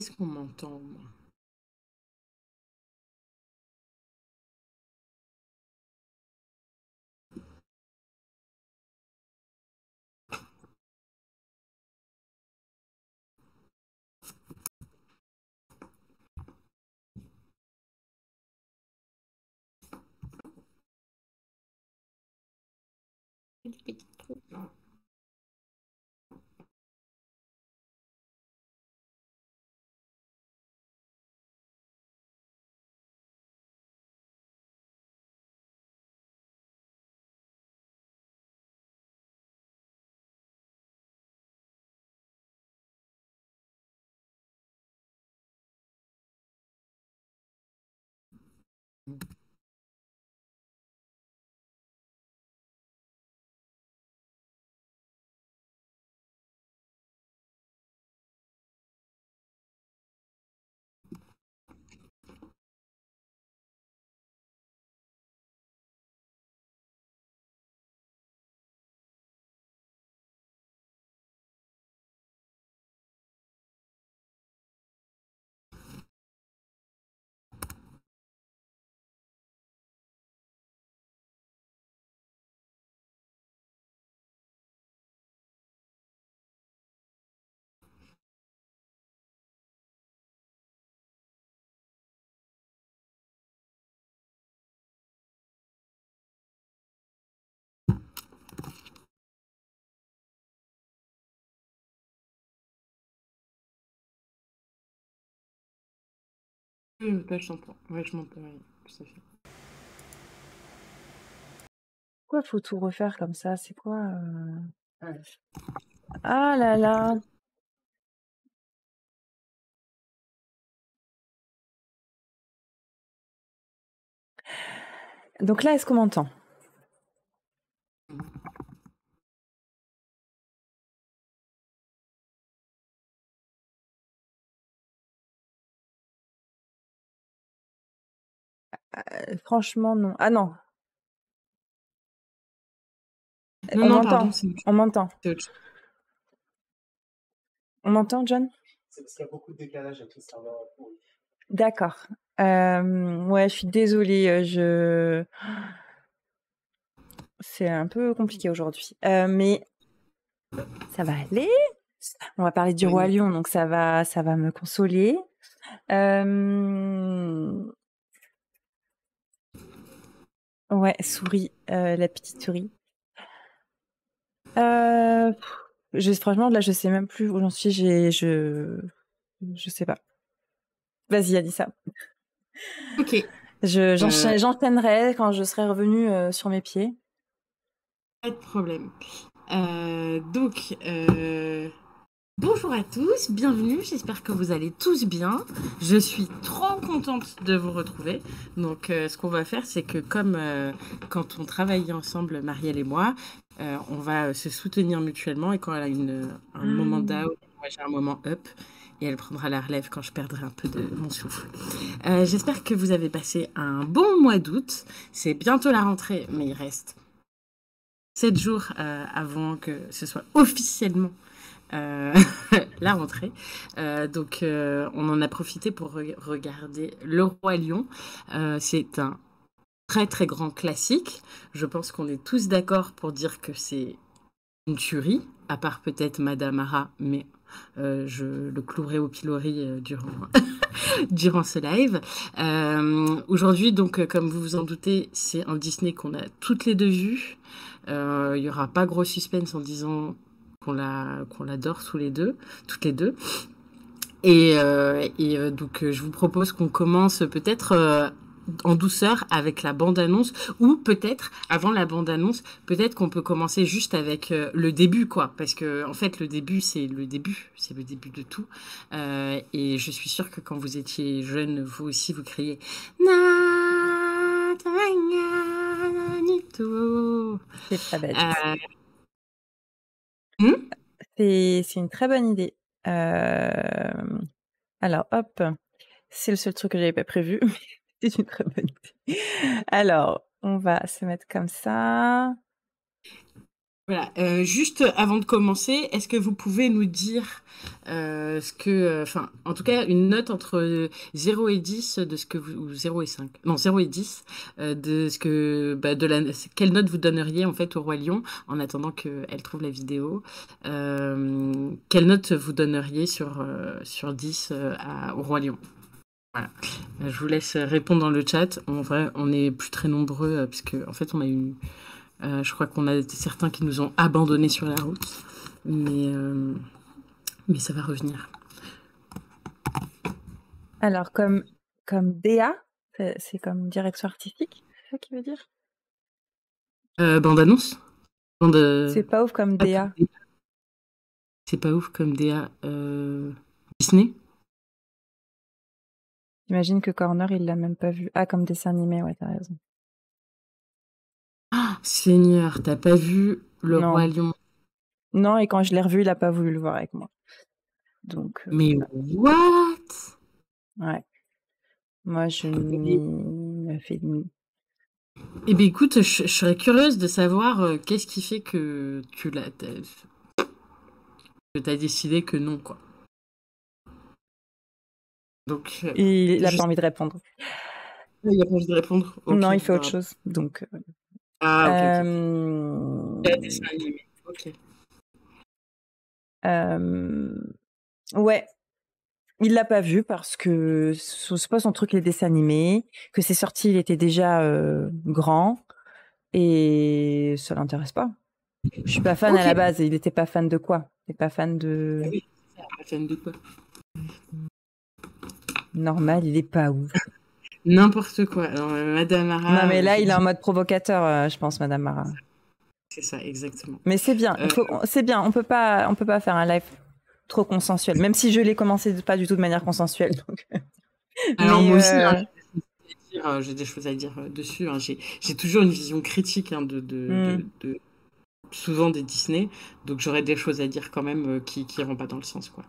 Est-ce qu'on m'entend, moi? du petit trou. Mm-hmm. Euh, bah, je. Ouais, je tout à fait. Pourquoi faut tout refaire comme ça? C'est quoi euh? Ah là là! Donc là, est-ce qu'on m'entend? Euh, Franchement, non. Ah non. Non, on non, m'entend. pardon, c'est On m'entend. On m'entend, John? C'est parce qu'il y a beaucoup de décalage avec le serveur. pourri. D'accord. Euh, ouais, je suis désolée. euh, Je... C'est un peu compliqué aujourd'hui. Euh, mais ça va aller. On va parler du Oui. roi lion, donc ça va, ça va me consoler. Euh, Ouais, souris, euh, la petite souris. Euh, je, franchement, là, je sais même plus où j'en suis. J'ai, je, je sais pas. Vas-y, Alissa. Ok. Je, j'encha- Euh. j'enchaînerai quand je serai revenue euh, sur mes pieds. Pas de problème. Donc, bonjour à tous, bienvenue, j'espère que vous allez tous bien. Je suis trop contente de vous retrouver. Donc, euh, ce qu'on va faire, c'est que comme euh, quand on travaillait ensemble, Marielle et moi, euh, on va se soutenir mutuellement et quand elle a une, un Mm. moment down, moi j'ai un moment up. Et elle prendra la relève quand je perdrai un peu de mon souffle. J'espère que vous avez passé un bon mois d'août. C'est bientôt la rentrée, mais il reste sept jours avant que ce soit officiellement euh, la rentrée. Euh, donc, euh, on en a profité pour re- regarder Le Roi Lion. C'est un très très grand classique. Je pense qu'on est tous d'accord pour dire que c'est une tuerie, à part peut-être Madame Hara, mais je le clouerai au pilori durant, durant ce live. Aujourd'hui, donc, comme vous vous en doutez, c'est un Disney qu'on a toutes les deux vu. Il y aura pas gros suspense en disant qu'on qu'on l'adore tous les deux, toutes les deux. Et, euh, et euh, donc, euh, je vous propose qu'on commence peut-être euh, en douceur avec la bande-annonce, ou peut-être, avant la bande-annonce, peut-être qu'on peut commencer juste avec euh, le début, quoi. Parce que, en fait, le début, c'est le début, c'est le début de tout. Et je suis sûre que quand vous étiez jeune, vous aussi, vous criez. C'est très bête. Hmm C'est, une très bonne idée. Alors, hop, c'est le seul truc que j'avais pas prévu, mais c'est une très bonne idée. Alors, on va se mettre comme ça. Voilà, euh, juste avant de commencer, est-ce que vous pouvez nous dire euh, ce que, enfin, en tout cas, une note entre 0 et 10 de ce que vous, ou 0 et 5, non, 0 et 10, euh, de ce que, bah, de la, quelle note vous donneriez en fait au Roi Lion en attendant qu'elle trouve la vidéo euh, Quelle note vous donneriez sur, euh, sur 10 euh, à, au Roi Lion? Voilà. Euh, Je vous laisse répondre dans le chat. En vrai, on est plus très nombreux euh, parce en fait, on a eu euh, je crois qu'on a certains qui nous ont abandonnés sur la route, mais, euh, mais ça va revenir. Alors, comme, comme DA, c'est, comme direction artistique, c'est ça qui veut dire? Euh, bande annonce bande, C'est pas ouf comme DA. C'est pas ouf comme DA. Disney J'imagine que Corner, il l'a même pas vu. Ah, comme dessin animé, ouais, t'as raison. Seigneur, t'as pas vu Le Non. Roi Lion? Non, et quand je l'ai revu, il a pas voulu le voir avec moi. Donc, euh, Mais what? Ouais. Moi, je m'y fait une- Eh bien, écoute, je, je serais curieuse de savoir euh, qu'est-ce qui fait que tu l'as, que t'as décidé que non, quoi. Donc, euh, Il a Je- pas envie de répondre. il a pas envie de répondre. Non, il fait bah, autre chose. Donc, euh, Ah, ok, ok. Il y a des dessins animés. Ok. ouais. Il l'a pas vu parce que ce- c'est pas son truc les dessins animés, que c'est sorti, il était déjà euh, grand et ça l'intéresse pas. Je suis pas fan à la base. Il était pas fan de quoi? Il est pas fan de. Ah oui, la fan de quoi? Normal, il est pas ouf. N'importe quoi. Alors, euh, Madame Mara. non, mais là, je il est en mode provocateur, euh, je pense, Madame Mara. C'est ça, exactement. Mais c'est bien, faut- c'est bien. On peut pas, on peut pas faire un live trop consensuel, même si je l'ai commencé pas du tout de manière consensuelle. donc. Alors, Mais, moi aussi, euh, hein, j'ai des choses à dire, euh, euh, dessus. hein. J'ai toujours une vision critique hein, de, de, Mm. de- de- souvent des Disney, donc j'aurais des choses à dire quand même euh, qui qui iront pas dans le sens, quoi.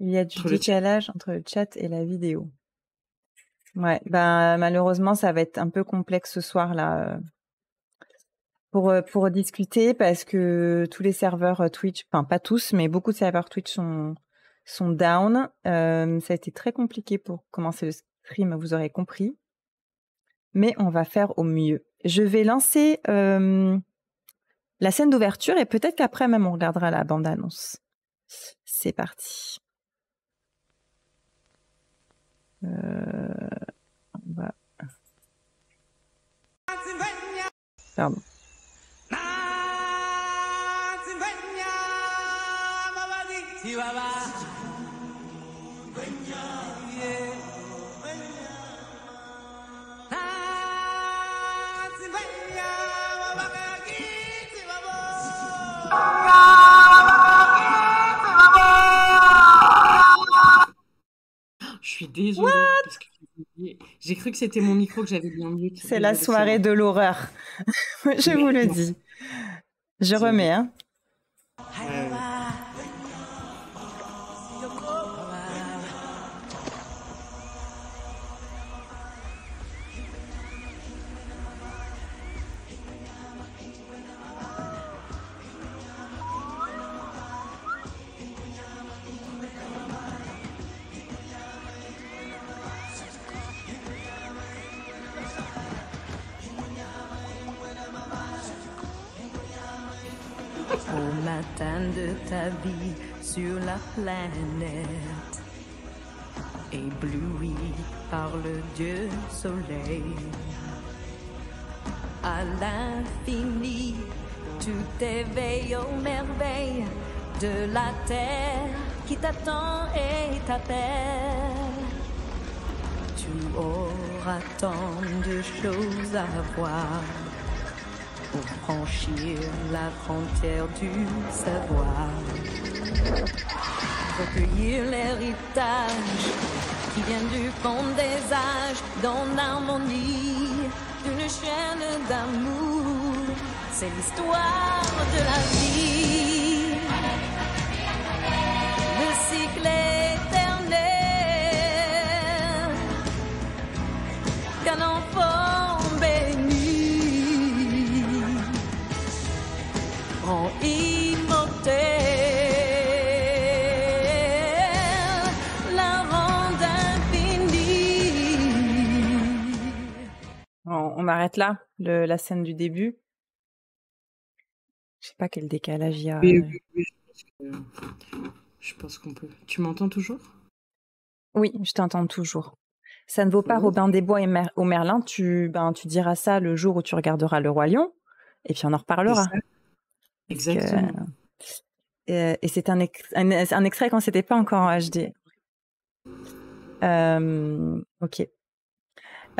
Il y a du décalage entre le chat et la vidéo. Ouais, ben malheureusement, ça va être un peu complexe ce soir là pour pour discuter parce que tous les serveurs Twitch, enfin pas tous, mais beaucoup de serveurs Twitch sont sont down. Euh, ça a été très compliqué pour commencer le stream, vous aurez compris. Mais on va faire au mieux. Je vais lancer euh, la scène d'ouverture et peut-être qu'après même on regardera la bande annonce. C'est parti. Euh, on va- suis désolée j'ai cru que c'était mon micro que j'avais mis en mute. C'est la soirée de l'horreur. Je vous le dis. Je remets, hein. De ta vie sur la planète, ébloui par le Dieu soleil. À l'infini, tu t'éveilles aux merveilles de la terre qui t'attend et t'appelle. Tu auras tant de choses à voir franchir la frontière du savoir. Recueillir l'héritage qui vient du fond des âges dans l'harmonie d'une chaîne d'amour. C'est l'histoire de la vie. Le cycle éternel qu'un enfant m'arrête là, le- la scène du début. Je sais pas quel décalage il y a. Oui, euh. oui, oui, je pense que- je pense qu'on peut. Tu m'entends toujours? Oui, je t'entends toujours. Ça ne vaut pas. Robin des Bois et Mer- au Merlin. Tu, ben, tu diras ça le jour où tu regarderas Le Roi Lion. Et puis on en reparlera. Exactement. Euh, et c'est un, ex- un, un extrait quand c'était pas encore en HD. Euh, ok.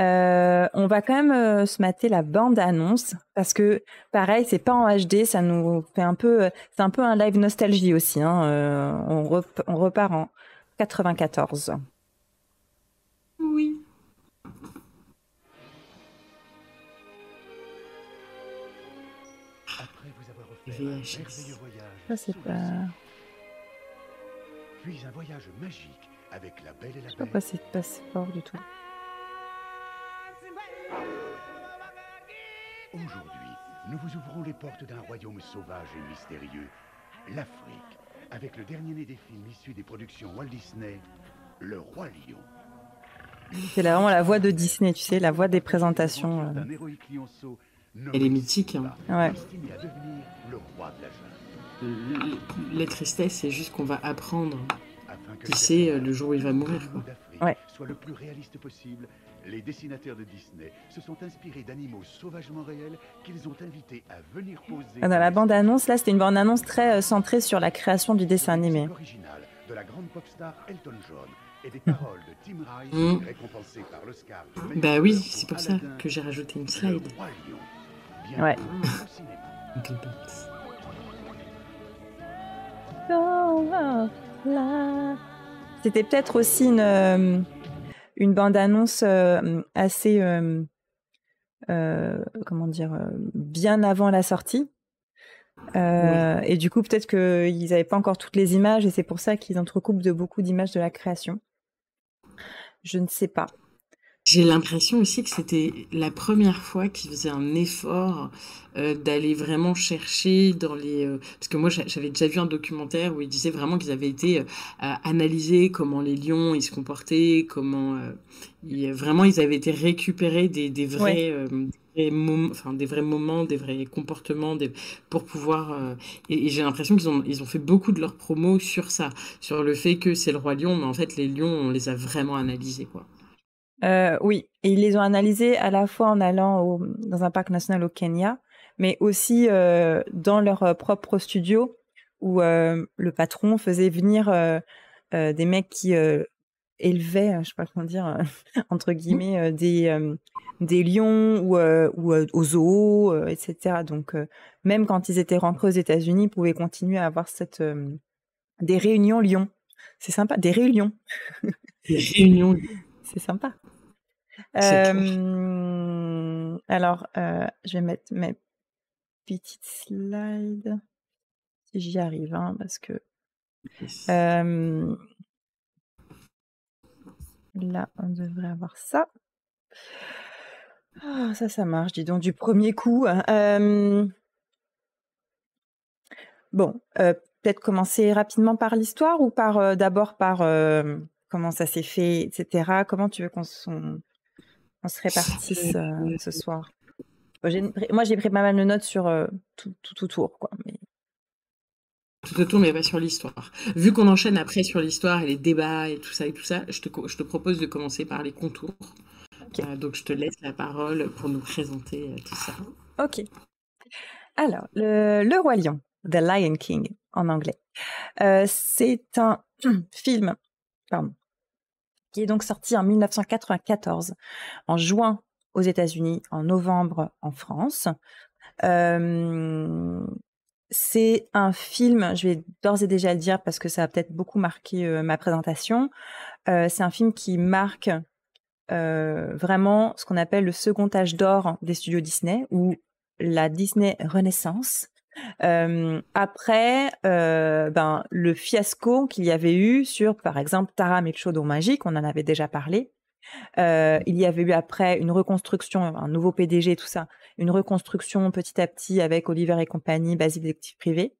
Euh, on va quand même euh, se mater la bande annonce parce que pareil, c'est pas en HD, ça nous fait un peu, c'est un peu un live nostalgie aussi. Hein, euh, on, rep- on repart en 94. Oui. Après vous avoir offert un merveilleux voyage, Ça c'est pas, puis un voyage magique avec la Belle et je la sais pas Bête. pourquoi c'est pas si fort du tout. Aujourd'hui, nous vous ouvrons les portes d'un royaume sauvage et mystérieux, l'Afrique, avec le dernier né des films issus des productions Walt Disney, Le Roi Lion. C'est vraiment la voix de Disney, tu sais, la voix des présentations. Euh. Elle est mythique, hein. Ouais. destiné à devenir le roi de la tristesses, c'est juste qu'on va apprendre que Il le sait, personnage le jour où il va mourir, quoi. Ouais. soit le plus réaliste possible, les dessinateurs de Disney se sont inspirés d'animaux sauvagement réels qu'ils ont invités à venir poser. Ah, Dans la bande-annonce, là, c'était une bande-annonce très euh, centrée sur la création du dessin animé. de la grande pop star Elton John et des paroles de Tim Rice récompensé par l'Oscar. du meilleur Bah oui, c'est pour ça que j'ai rajouté une slide. Ouais. C'était peut-être aussi une, euh, une bande-annonce euh, assez, euh, euh, comment dire, bien avant la sortie. Euh, Et du coup, peut-être qu'ils n'avaient pas encore toutes les images et c'est pour ça qu'ils entrecoupent de beaucoup d'images de la création. Je ne sais pas. J'ai l'impression aussi que c'était la première fois qu'ils faisaient un effort euh, d'aller vraiment chercher dans les... euh, parce que moi, j'a- j'avais déjà vu un documentaire où ils disaient vraiment qu'ils avaient été euh, à analyser comment les lions ils se comportaient, comment... euh, ils- vraiment, ils avaient été récupérer des, des vrais... euh, des vrais mom- enfin, des vrais moments, des vrais comportements, des, pour pouvoir... euh, et, et j'ai l'impression qu'ils ont, ils ont fait beaucoup de leur promo sur ça, sur le fait que c'est le roi lion, mais en fait, les lions, on les a vraiment analysés, quoi. Euh, oui, et ils les ont analysés à la fois en allant au- dans un parc national au Kenya, mais aussi euh, dans leur euh, propre studio où euh, le patron faisait venir des mecs qui élevaient, je sais pas comment dire, entre guillemets, des, des lions ou, ou aux zoos, etc. Donc, même quand ils étaient rentrés aux États-Unis, ils pouvaient continuer à avoir cette, des réunions lions. C'est sympa, des réunions. Des réunions C'est sympa. Euh, alors, euh, je vais mettre mes petites slides si j'y arrive, hein, parce que euh, là, on devrait avoir ça. Ah, ça, ça marche, dis donc, du premier coup. hein. Bon, euh, peut-être commencer rapidement par l'histoire ou par euh, d'abord par comment ça s'est fait, etc. Comment tu veux qu'on s'on- on se répartisse euh, ce soir Moi, j'ai pris pas mal de notes sur euh, tout, tout autour, quoi. Mais... Tout autour, mais pas sur l'histoire. Vu qu'on enchaîne après sur l'histoire et les débats et tout ça et tout ça, je te, je te propose de commencer par les contours. Euh, donc je te laisse la parole pour nous présenter euh, tout ça. Ok. Alors, le, le Roi Lion, The Lion King en anglais, c'est un film pardon, qui est donc sorti en 1994, en juin aux États-Unis, en novembre en France. Euh, c'est un film, je vais d'ores et déjà le dire parce que ça a peut-être beaucoup marqué euh, ma présentation. Euh, c'est un film qui marque vraiment ce qu'on appelle le second âge d'or des studios Disney ou la Disney Renaissance. Euh, après euh, ben, le fiasco qu'il y avait eu sur, par exemple, Taram et le chaudron magique, on en avait déjà parlé. Euh, il y avait eu après une reconstruction, un nouveau PDG, tout ça, une reconstruction petit à petit avec Oliver et compagnie, Basile Détective Privé.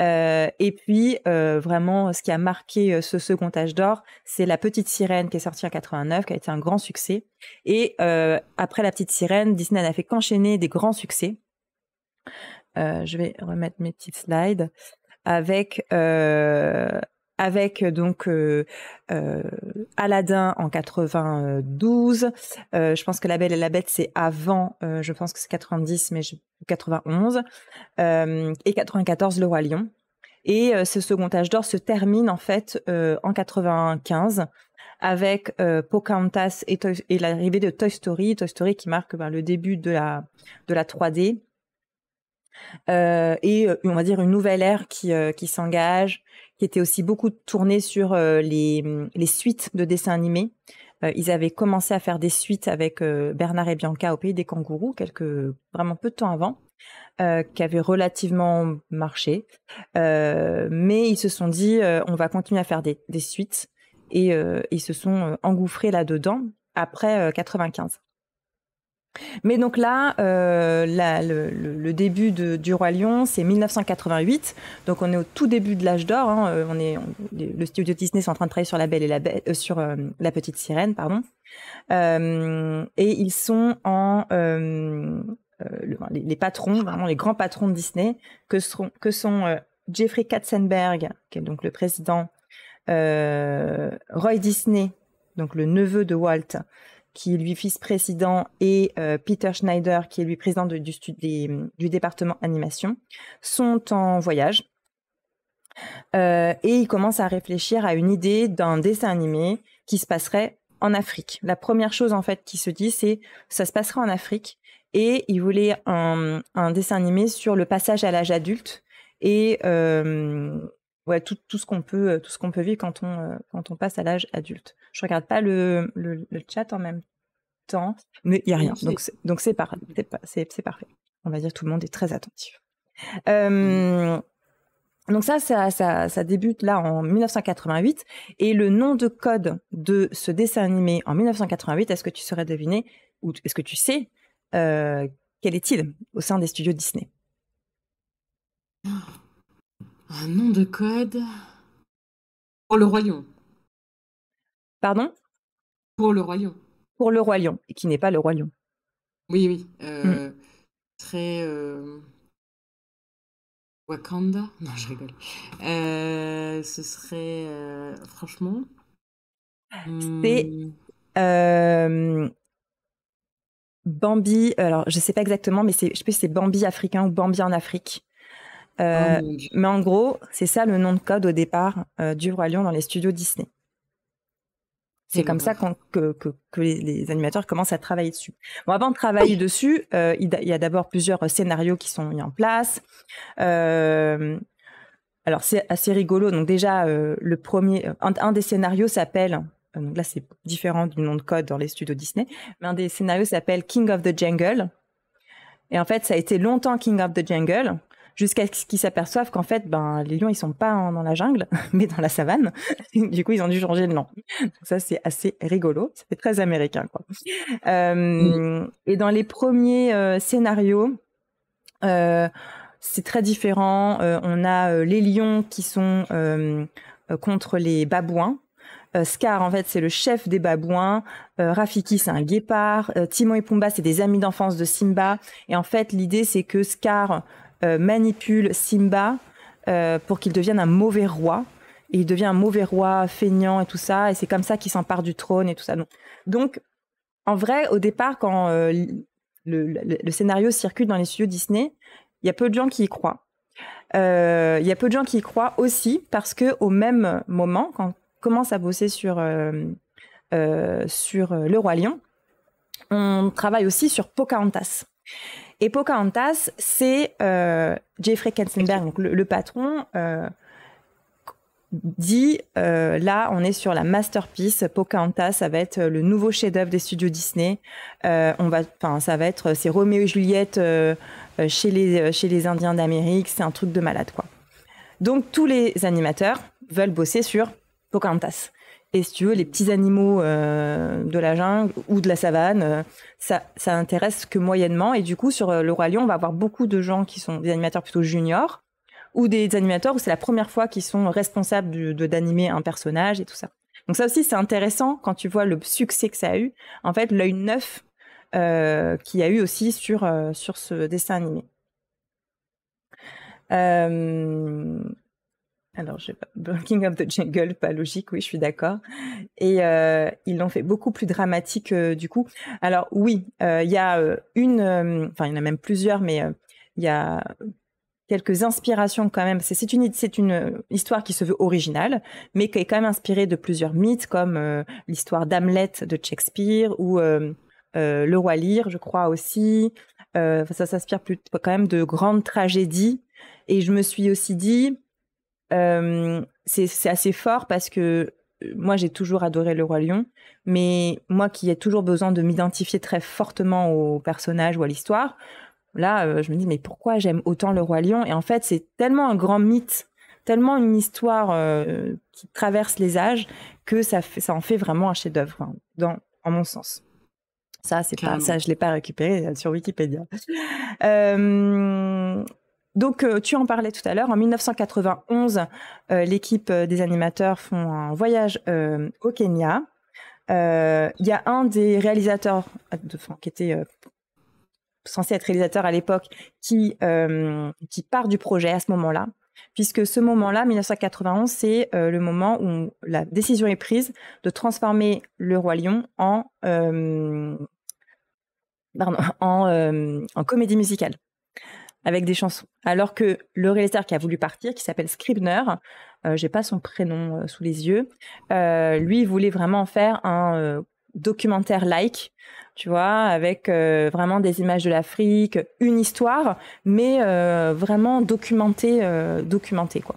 Et puis, vraiment, ce qui a marqué ce second âge d'or, c'est La Petite Sirène qui est sortie en 89, qui a été un grand succès. Et après La Petite Sirène, Disney n'a fait qu'enchaîner des grands succès. Euh, je vais remettre mes petites slides avec euh, avec donc euh, Aladdin en 92. Euh, je pense que La Belle et la Bête c'est avant. je pense que c'est 90, mais je, 91 euh, et 94 Le Roi Lion. Et ce second âge d'or se termine en fait en 95 avec Pocahontas et, l'arrivée de Toy Story, Toy Story qui marque ben, le début de la de la 3D euh, et euh, on va dire une nouvelle ère qui euh, qui s'engage, qui était aussi beaucoup tournée sur euh, les les suites de dessins animés. Euh, ils avaient commencé à faire des suites avec euh, Bernard et Bianca au pays des kangourous quelques vraiment peu de temps avant euh, qui avait relativement marché. Euh, mais ils se sont dit, euh, on va continuer à faire des, des suites. Et euh, ils se sont euh, engouffrés là-dedans après euh, 95. Mais donc là, euh, le, début du Roi Lion, c'est 1988. Donc on est au tout début de l'âge d'or. hein. Euh, On est, le studio Disney est en train de travailler sur la Belle et la euh, sur la Petite Sirène, pardon. Et ils sont en le- les, patrons, vraiment les grands patrons de Disney, que sont, Jeffrey Katzenberg, qui est donc le président, Roy Disney, donc le neveu de Walt, qui est lui vice-président, et euh, Peter Schneider, qui est lui président de- du, du département animation, sont en voyage. Euh, et ils commencent à réfléchir à une idée d'un dessin animé qui se passerait en Afrique. La première chose en fait qui se dit, c'est ça se passera en Afrique. Et ils voulaient un, un dessin animé sur le passage à l'âge adulte et euh, ouais tout, tout ce qu'on peut tout ce qu'on peut vivre quand on euh, quand on passe à l'âge adulte. Je regarde pas le, le, le chat en même temps, mais il y a rien. Donc c'est- donc c'est par, parfait. On va dire tout le monde est très attentif. Euh, donc ça, ça, ça, ça débute là en 1988 et le nom de code de ce dessin animé en 1988, est-ce que tu saurais deviner ou est-ce que tu sais euh, quel est-il au sein des studios Disney? Un nom de code. Pour le royaume. Pardon? Pour le royaume. Pour le roi lion, qui n'est pas le roi lion. Oui, oui. Mm. Euh, Très. euh, Wakanda? Non, je rigole. Euh, ce serait. Franchement. C'est- hmm, Bambi, alors je sais pas exactement, mais je sais plus si c'est Bambi africain ou Bambi en Afrique. Euh, oh mais en gros, c'est ça le nom de code au départ euh, du Roi Lion dans les studios Disney. C'est comme ça que, que, que les, les animateurs commencent à travailler dessus. Bon, avant de travailler dessus, euh, il, il y a d'abord plusieurs scénarios qui sont mis en place. Alors c'est assez rigolo. Donc déjà, le premier, un, un des scénarios s'appelle, donc là c'est différent du nom de code dans les studios Disney, mais un des scénarios s'appelle King of the Jungle. Et en fait, ça a été longtemps King of the Jungle, jusqu'à ce qu'ils s'aperçoivent qu'en fait, ben, les lions, ils sont pas dans la jungle, mais dans la savane. du coup, ils ont dû changer le nom. Ça, c'est assez rigolo. Fait très américain, quoi. Euh, Et dans les premiers euh, scénarios, euh, c'est très différent. On a les lions qui sont contre les babouins. Scar, en fait, c'est le chef des babouins. Rafiki, c'est un guépard. Euh, Timon et Pumba, c'est des amis d'enfance de Simba. Et en fait, l'idée, c'est que Scar manipule Simba euh, pour qu'il devienne un mauvais roi. Et il devient un mauvais roi feignant et tout ça. Et c'est comme ça qu'il s'empare du trône et tout ça. Donc, en vrai, au départ, quand euh, le, scénario circule dans les studios Disney, il y a peu de gens qui y croient. Euh, Il y a peu de gens qui y croient aussi parce que au même moment, quand on commence à bosser sur euh, euh, sur euh, le roi lion, on travaille aussi sur Pocahontas. Et Pocahontas, c'est euh, Jeffrey Katzenberg, donc le, patron, euh, dit euh, là, on est sur la masterpiece. Pocahontas, ça va être le nouveau chef-d'œuvre des studios Disney. On va, enfin, ça va être c'est Roméo et Juliette chez les chez les Indiens d'Amérique. C'est un truc de malade, quoi. Donc tous les animateurs veulent bosser sur Pocahontas. Et si tu veux, les petits animaux euh, de la jungle ou de la savane, euh, ça, ça intéresse que moyennement. Et du coup, sur euh, le Roi Lion, on va avoir beaucoup de gens qui sont des animateurs plutôt juniors ou des animateurs où c'est la première fois qu'ils sont responsables de d'animer un personnage et tout ça. Donc ça aussi, c'est intéressant quand tu vois le succès que ça a eu. En fait, l'œil neuf qu'il y a eu aussi sur, sur ce dessin animé. Alors, je sais pas, King of the Jungle, pas logique, oui, je suis d'accord. Et euh, ils l'ont fait beaucoup plus dramatique euh, du coup. Alors oui, euh, il y a une, enfin il y en a même plusieurs, mais il y a quelques inspirations quand même. C'est une, histoire qui se veut originale, mais qui est quand même inspirée de plusieurs mythes, comme l'histoire d'Hamlet de Shakespeare ou Le Roi Lear, je crois aussi. Ça s'inspire quand même de grandes tragédies. Et je me suis aussi dit, euh, c'est assez fort parce que euh, moi j'ai toujours adoré le roi lion, mais moi qui ai toujours besoin de m'identifier très fortement au personnage ou à l'histoire, là euh, je me dis mais pourquoi j'aime autant le roi lion? Et en fait c'est tellement un grand mythe, tellement une histoire euh, qui traverse les âges que ça fait, ça en fait vraiment un chef-d'œuvre hein, dans en mon sens. Ça c'est pas ça je l'ai pas récupéré sur Wikipédia. Euh, donc, euh, tu en parlais tout à l'heure. En 1991, euh, l'équipe euh, des animateurs font un voyage au Kenya. Il y a un des réalisateurs, qui était censé être réalisateur à l'époque, qui, part du projet à ce moment-là. puisque ce moment-là, 1991, c'est le moment où la décision est prise de transformer le roi lion en comédie musicale avec des chansons. Alors que le réalisateur qui a voulu partir, qui s'appelle Scribner, euh, j'ai pas son prénom euh, sous les yeux, euh, lui voulait vraiment faire un documentaire like, tu vois, avec vraiment des images de l'Afrique, une histoire, mais vraiment documentée, documentée quoi.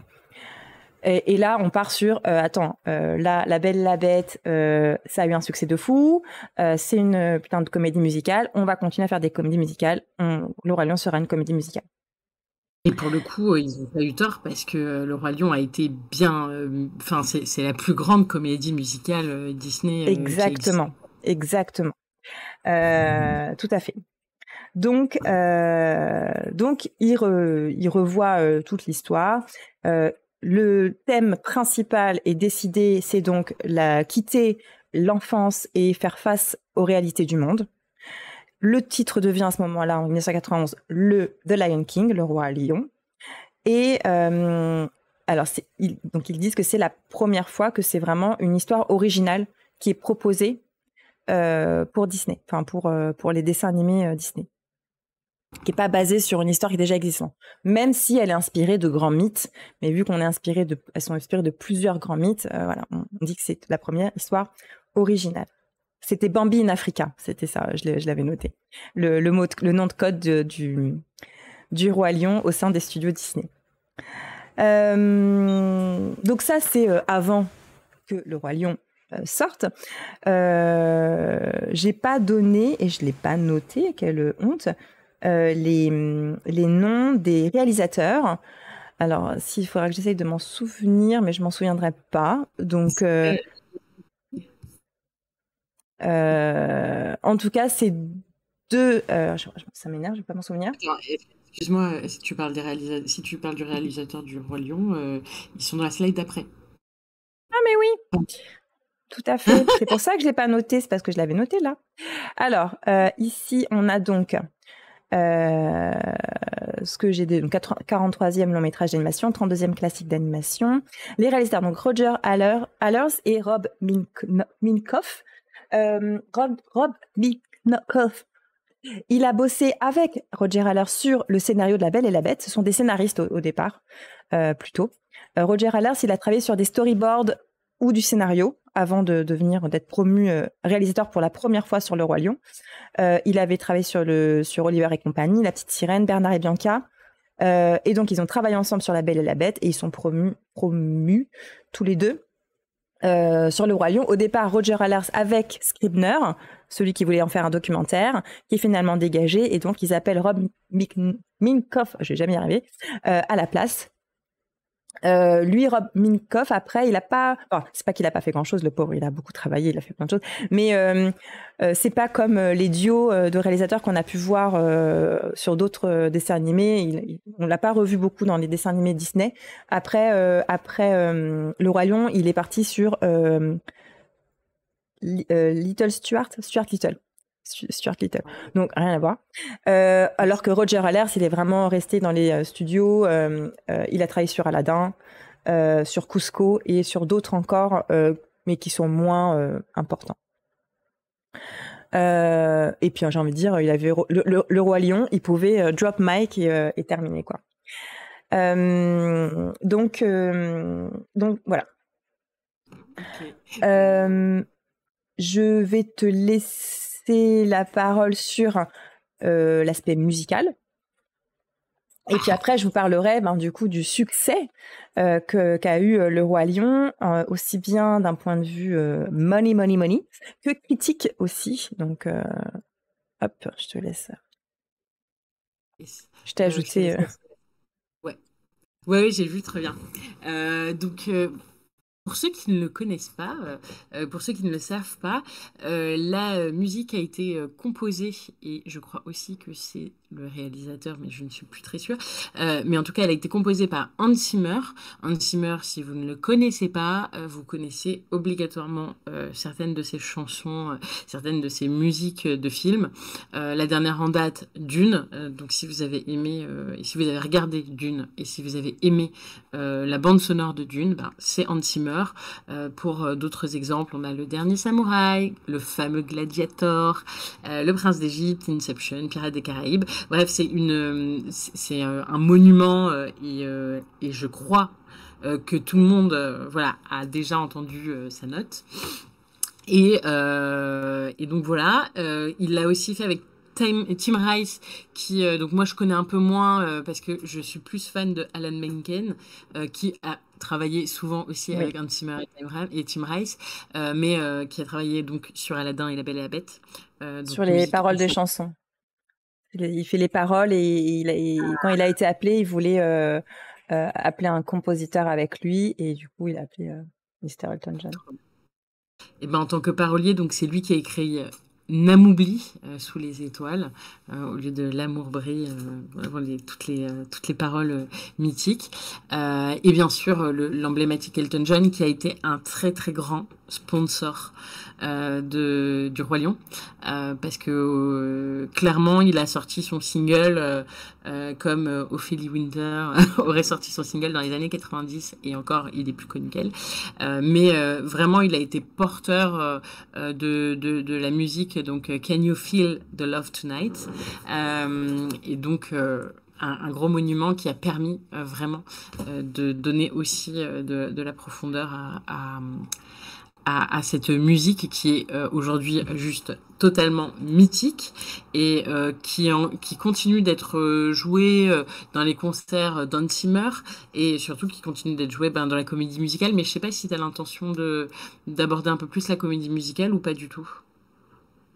Et, et, là, on part sur, attends, la, la Belle la Bête, ça a eu un succès de fou, c'est une putain de comédie musicale, on va continuer à faire des comédies musicales, Le Roi Lion sera une comédie musicale. Et pour le coup, euh, ils n'ont pas eu tort parce que euh, Le Roi Lion a été bien. Euh, enfin, c'est la plus grande comédie musicale Disney. exactement, exactement. tout à fait. Donc, donc, il, il revoit toute l'histoire. Le thème principal est décidé, c'est donc la quitter l'enfance et faire face aux réalités du monde. Le titre devient à ce moment-là, en 1991, le The Lion King, le roi lion. Et euh, alors, donc ils disent que c'est la première fois que c'est vraiment une histoire originale qui est proposée euh, pour Disney, enfin pour euh, pour les dessins animés Disney, qui est pas basée sur une histoire qui est déjà existante. Même si elle est inspirée de grands mythes, mais vu qu'on est inspiré de, elles sont inspirées de plusieurs grands mythes, voilà, on dit que c'est la première histoire originale. C'était Bambi in Africa, c'était ça, je l'avais noté. Le, mot, le nom de code du, du Roi Lion au sein des studios Disney. Euh, donc ça, c'est euh, avant que le Roi Lion euh, sorte. Euh, J'ai pas donné, et je l'ai pas noté, quelle honte, les, les noms des réalisateurs. Alors, s'il faudra que j'essaye de m'en souvenir, mais je m'en souviendrai pas. Donc, euh, en tout cas, c'est deux. Euh, ça m'énerve, je vais pas m'en souvenir. Excuse-moi, si tu parles des si tu parles du réalisateur du Roi Lion, euh, ils sont dans la slide d'après. Ah mais oui, tout à fait. c'est pour ça que je l'ai pas noté, c'est parce que je l'avais noté là. Alors ici, on a donc euh, ce que j'ai donc 43e long métrage d'animation, 32e classique d'animation. Les réalisateurs donc Roger Allers et Rob Minkoff. Euh, Rob, Rob Il a bossé avec Roger Allers sur le scénario de La Belle et la Bête. Ce sont des scénaristes au, départ, euh, plutôt. Roger Allers, il a travaillé sur des storyboards ou du scénario avant de devenir d'être promu réalisateur pour la première fois sur Le Roi Lion. il avait travaillé sur le sur Oliver et compagnie, La Petite Sirène, Bernard et Bianca. et donc ils ont travaillé ensemble sur La Belle et la Bête et ils sont promus promus tous les deux euh, sur le Roi Lion. Au départ, Roger Allers avec Scribner, celui qui voulait en faire un documentaire, qui est finalement dégagé, et donc ils appellent Rob Minkoff, je vais jamais y arriver, euh, à la place. Euh, lui, Rob Minkoff, après, il a pas, c'est pas qu'il a pas fait grand chose, le pauvre, il a beaucoup travaillé, il a fait plein de choses, mais euh, euh c'est pas comme euh, les duos de réalisateurs qu'on a pu voir sur d'autres dessins animés. Il, on l'a pas revu beaucoup dans les dessins animés Disney. Après, après le Roi Lion, il est parti sur Little Stuart, Stuart Little. Stuart Little. Donc rien à voir. Euh, alors que Roger Allers, il est vraiment resté dans les euh, studios. Euh, euh, il a travaillé sur Aladdin, sur Cusco et sur d'autres encore, mais qui sont moins importants. et puis j'ai envie de dire, il avait le, le, le roi lion, il pouvait drop mic et, et terminer quoi. donc donc voilà. Okay. je vais te laisser la parole sur euh, l'aspect musical. Et puis après, je vous parlerai ben, du coup du succès euh, qu'a eu euh, le roi Lion, euh, aussi bien d'un point de vue money, money, money, que critique aussi. Donc, hop, je te laisse. Je t'ai ajouté. Ouais. Ouais, j'ai vu très bien. donc, pour ceux qui ne le connaissent pas, euh, euh, pour ceux qui ne le savent pas, euh, la musique a été composée et je crois aussi que c'est le réalisateur, mais je ne suis plus très sûre. Euh, mais en tout cas, elle a été composée par Hans Zimmer. Hans Zimmer, si vous ne le connaissez pas, euh, vous connaissez obligatoirement euh, certaines de ses chansons, certaines de ses musiques de films. La dernière en date, Dune. Donc, si vous avez aimé, si vous avez regardé Dune, et si vous avez aimé la bande sonore de Dune, ben, c'est Hans Zimmer. Pour d'autres exemples, on a Le Dernier Samouraï, le fameux Gladiator, Le Prince d'Égypte, Inception, Pirates des Caraïbes. Bref, c'est une, c'est euh, un monument euh, et, euh, et je crois que tout le monde, voilà, a déjà entendu sa note. Et, et donc voilà, il l'a aussi fait avec Tim, Rice, qui euh, donc moi je connais un peu moins euh, parce que je suis plus fan de Alan Menken, euh, qui a travaillé souvent aussi Oui. avec Hans Zimmer et Tim, Rice, mais qui a travaillé donc sur Aladdin et la Belle et la Bête. Sur les paroles des chansons. Il fait les paroles et, quand il a été appelé, il voulait euh, euh, appeler un compositeur avec lui et du coup, il a appelé euh, Mr. Elton John. Et ben en tant que parolier, donc c'est lui qui a écrit euh, Namoubli sous les étoiles au lieu de l'amour brille, les- toutes les toutes les paroles mythiques. Et bien sûr le- l'emblématique Elton John qui a été un très très grand sponsor euh, de du roi Lion euh, parce que euh, clairement il a sorti son single comme Ophélie Winter aurait sorti son single dans les années 90 et encore il est plus connu qu'elle. Mais vraiment, il a été porteur de, de, de la musique, donc Can You Feel the Love Tonight? Et donc, un, gros monument qui a permis vraiment de donner aussi de, de la profondeur à, à, à cette musique qui est euh, aujourd'hui juste totalement mythique et euh, qui, en, qui continue d'être euh, jouée euh, dans les concerts d'Hans Zimmer et surtout qui continue d'être jouée ben, dans la comédie musicale. Mais je sais pas si tu as l'intention de d'aborder un peu plus la comédie musicale ou pas du tout.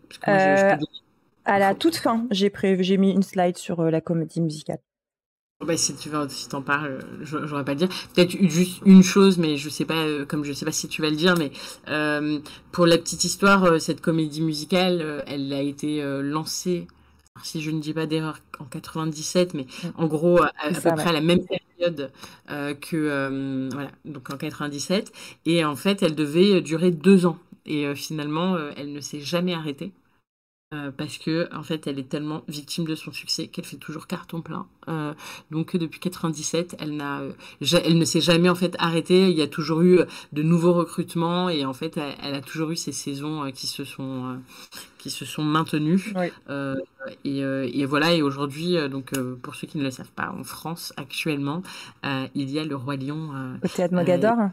Parce que moi, je- je peux donner- À la toute fin, j'ai prévu, j'ai mis une slide sur la comédie musicale. Bah, si tu veux, si t'en parles, euh, j'aurais pas le dire. Peut-être juste une chose, mais je sais pas, euh, comme je sais pas si tu vas le dire, mais euh, pour la petite histoire, cette comédie musicale, elle a été lancée, si je ne dis pas d'erreur, en 97, mais en gros, à, peu près à la même période euh, que, euh, voilà, donc en 97. Et en fait, elle devait durer deux ans. Et finalement, elle ne s'est jamais arrêtée. Euh, parce que en fait elle est tellement victime de son succès qu'elle fait toujours carton plein Euh, donc depuis 97 elle n'a euh, elle ne s'est jamais en fait arrêtée il y a toujours eu euh, de nouveaux recrutements et en fait elle, elle a toujours eu ces saisons euh, qui se sont euh, qui se sont maintenues Oui. Euh, et, euh, et voilà et aujourd'hui euh, donc euh, pour ceux qui ne le savent pas en France actuellement euh, il y a le roi lion euh, Au théâtre Mogador.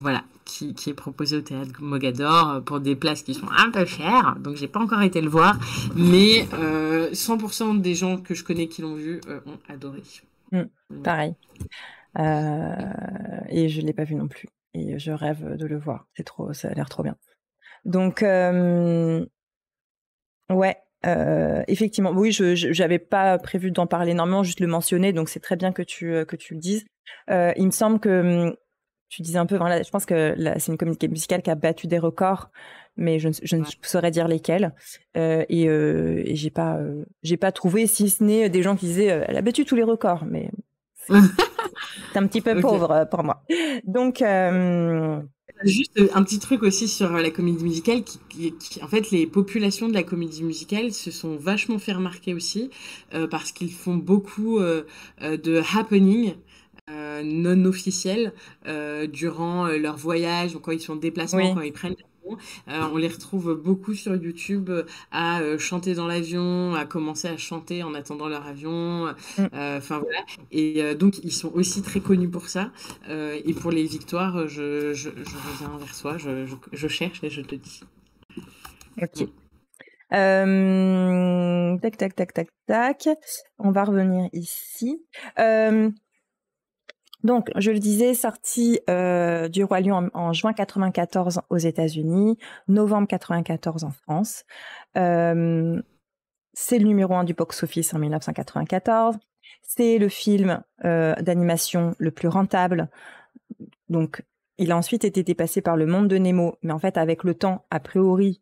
Voilà, qui, qui est proposé au théâtre Mogador euh, pour des places qui sont un peu chères. Donc, j'ai pas encore été le voir, mais euh, 100% des gens que je connais qui l'ont vu euh, ont adoré. Pareil. Euh, et je l'ai pas vu non plus. Et je rêve de le voir. C'est trop, ça a l'air trop bien. Donc, euh, ouais, euh, effectivement, oui, je j'avais pas prévu d'en parler énormément, juste le mentionner. Donc, c'est très bien que tu euh, que tu le dises. Euh, il me semble que hum, tu disais un peu, voilà, je pense que c'est une comédie musicale qui a battu des records, mais je, ne- je ne Ouais. saurais dire lesquels. Euh, et euh, et j'ai pas euh, j'ai pas trouvé, si ce n'est des gens qui disaient, euh, elle a battu tous les records, mais c'est un petit peu pauvre euh, pour moi. Donc, euh, Juste euh, un petit truc aussi sur euh, la comédie musicale, qui, qui- qui- en fait, les populations de la comédie musicale se sont vachement fait remarquer aussi, euh, parce qu'ils font beaucoup euh, euh, de happening euh, non officiels euh, durant euh, leur voyage, ou quand ils sont en déplacement, Oui. quand ils prennent l'avion. Euh, on les retrouve beaucoup sur YouTube à euh, chanter dans l'avion, à commencer à chanter en attendant leur avion. Mm. euh, Enfin voilà. Et donc ils sont aussi très connus pour ça. Et pour les victoires, je, je, je reviens vers toi, je, cherche et je te dis. ok. Euh, tac, tac, tac, tac, tac. On va revenir ici. Donc, je le disais, sortie euh, du Roi Lion en, juin 94 aux États-Unis, novembre 94 en France. Euh, c'est le numéro un du box-office en 1994. C'est le film euh, d'animation le plus rentable. Donc, il a ensuite été dépassé par Le Monde de Nemo, mais en fait, avec le temps, a priori,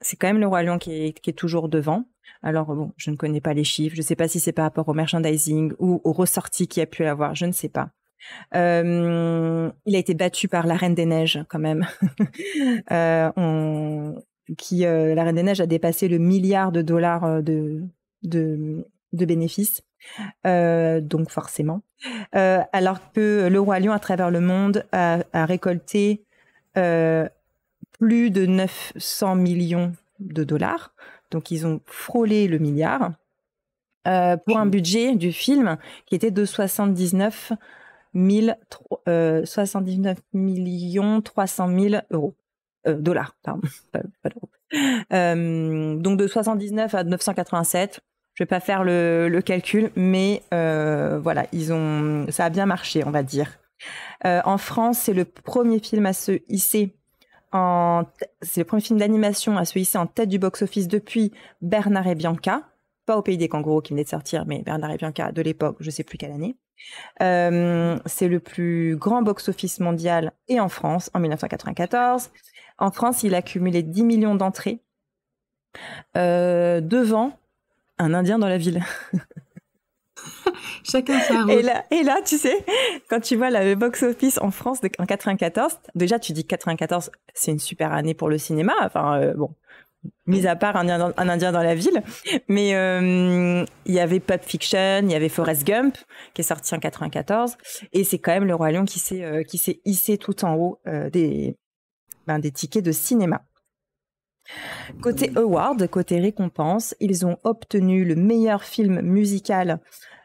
c'est quand même le Roi Lion qui est, qui est toujours devant. Alors bon, je ne connais pas les chiffres, je ne sais pas si c'est par rapport au merchandising ou aux ressorties qu'il y a pu avoir, je ne sais pas. Euh, il a été battu par la Reine des Neiges quand même. euh, on, qui euh, la Reine des Neiges a dépassé le milliard de dollars euh, de de, de bénéfices. Donc forcément. Alors que le roi lion à travers le monde a, a récolté plus de 900 millions de dollars. Donc ils ont frôlé le milliard pour un budget du film qui était de 79 000, euh, 79 millions 300 000 euros. Euh, dollars, pardon, pas, pas d'euros. Euh, donc de 79 à 987, je vais pas faire le, le calcul, mais euh, voilà, ils ont, ça a bien marché, on va dire. Euh, en France, c'est le premier film à se hisser en, c'est le premier film d'animation à se hisser en tête du box-office depuis Bernard et Bianca, pas au pays des kangourous qui venait de sortir, mais Bernard et Bianca de l'époque, je sais plus quelle année. Euh, c'est le plus grand box-office mondial et en France en 1994. En France, il a cumulé 10 millions d'entrées euh, devant un Indien dans la ville. Chacun sa. Et là, et là, tu sais, quand tu vois le box-office en France de, en 94, déjà tu dis 94, c'est une super année pour le cinéma. Enfin, euh, bon, mis à part un, Indien- dans la ville, mais euh, il y avait Pulp Fiction, il y avait Forrest Gump qui est sorti en 94, et c'est quand même le Roi Lion qui s'est euh, hissé tout en haut euh, des ben, des tickets de cinéma. Côté award, côté récompense, ils ont obtenu le meilleur film musical,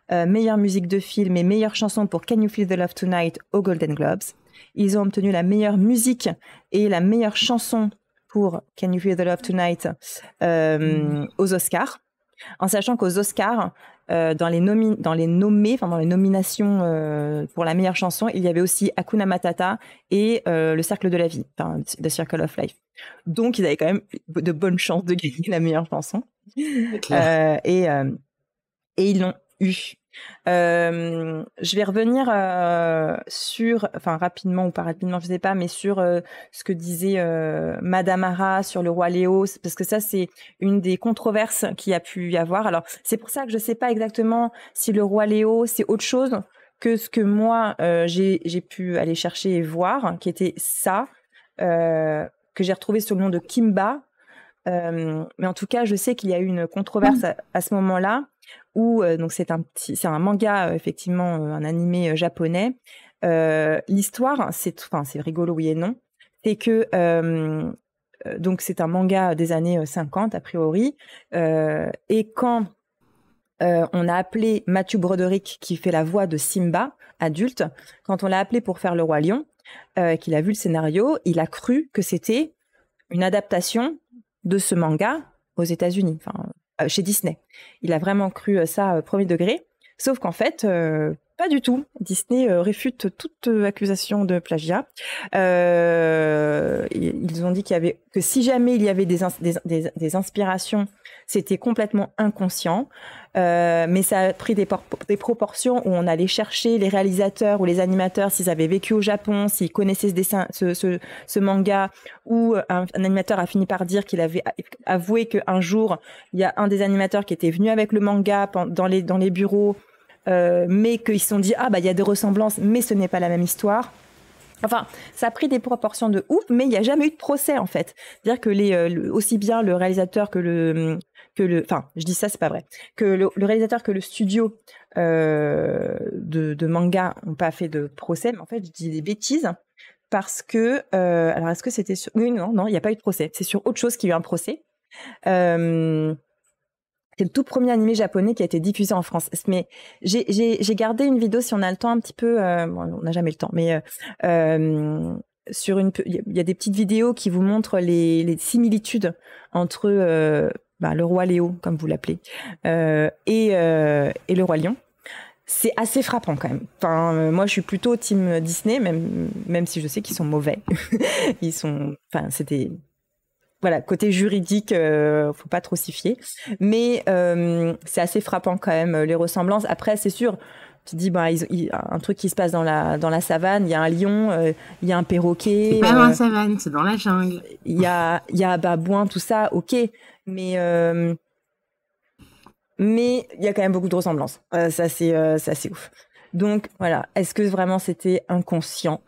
meilleure musique de film et meilleure chanson pour Can You Feel the Love Tonight aux Golden Globes. Ils ont obtenu la meilleure musique et la meilleure chanson pour Can You Feel the Love Tonight euh, aux Oscars. En sachant qu'aux Oscars, euh, dans, les dans les nommés, enfin dans les nominations euh, pour la meilleure chanson, il y avait aussi Hakuna Matata et Le Cercle de la Vie, enfin The Circle of Life. Donc ils avaient quand même de bonnes chances de gagner la meilleure chanson. Et, et ils l'ont eu. Euh, je vais revenir euh, sur, enfin rapidement ou pas rapidement, je sais pas, mais sur euh, ce que disait Madame Ara sur le roi Léo, parce que ça c'est une des controverses qu'il y a pu y avoir. Alors c'est pour ça que je sais pas exactement si le roi Léo c'est autre chose que ce que moi j'ai pu aller chercher et voir, qui était ça que j'ai retrouvé sur le nom de Kimba. Mais en tout cas, je sais qu'il y a eu une controverse à, à ce moment-là où euh, donc c'est un manga euh, effectivement, euh, un animé japonais. L'histoire, c'est, enfin c'est rigolo oui et non, c'est que c'est un manga des années euh, 50 a priori, et quand on a appelé Matthew Broderick qui fait la voix de Simba adulte, quand on l'a appelé pour faire le roi lion, qu'il a vu le scénario, il a cru que c'était une adaptation de ce manga aux États-Unis, chez Disney. Il a vraiment cru euh, ça euh, premier degré, sauf qu'en fait, euh, pas du tout. Disney euh, réfute toute euh, accusation de plagiat. Euh, ils ont dit qu'il y avait que si jamais il y avait des, des, des- inspirations, c'était complètement inconscient. Euh, mais ça a pris des, por- des proportions où on allait chercher les réalisateurs ou les animateurs s'ils avaient vécu au Japon, s'ils connaissaient ce dessin, ce, ce, ce manga, ou un, un animateur a fini par dire qu'il avait avoué qu'un jour il y a un des animateurs qui était venu avec le manga dans les dans les bureaux, euh, mais qu'ils se sont dit ah bah il y a des ressemblances, mais ce n'est pas la même histoire. Enfin, ça a pris des proportions de ouf, mais il n'y a jamais eu de procès en fait. C'est-à-dire que les euh, aussi bien le réalisateur que le que le, enfin, je dis ça, c'est pas vrai, que le, le réalisateur que le studio euh, de, de manga n'ont pas fait de procès, mais en fait, je dis des bêtises parce que, euh, alors est-ce que c'était sur, oui, non, non, il n'y a pas eu de procès, c'est sur autre chose qu'il y a eu un procès. C'est le tout premier animé japonais qui a été diffusé en France. Mais j'ai- gardé une vidéo si on a le temps un petit peu. euh, bon, on n'a jamais le temps, mais euh, euh, sur une, il y a- des petites vidéos qui vous montrent les, similitudes entre bah, le roi Léo, comme vous l'appelez, et, et le roi Lion. C'est assez frappant quand même. Enfin, moi, je suis plutôt team Disney, même même si je sais qu'ils sont mauvais. Ils sont, enfin, c'était voilà, côté juridique, euh, faut pas trop s'y fier. Mais euh, c'est assez frappant quand même, euh, les ressemblances. Après, c'est sûr, Tu dis, bah, ils- ils- un truc qui se passe dans la, dans la savane, il y a un lion, euh, il y a un perroquet, C'est pas dans euh, la savane, c'est dans la jungle. il y a, il y a babouin, tout ça, ok. Mais, euh, mais il y a quand même beaucoup de ressemblances. Euh, ça, c'est euh, ça, c'est ouf. Donc voilà, est-ce que vraiment c'était inconscient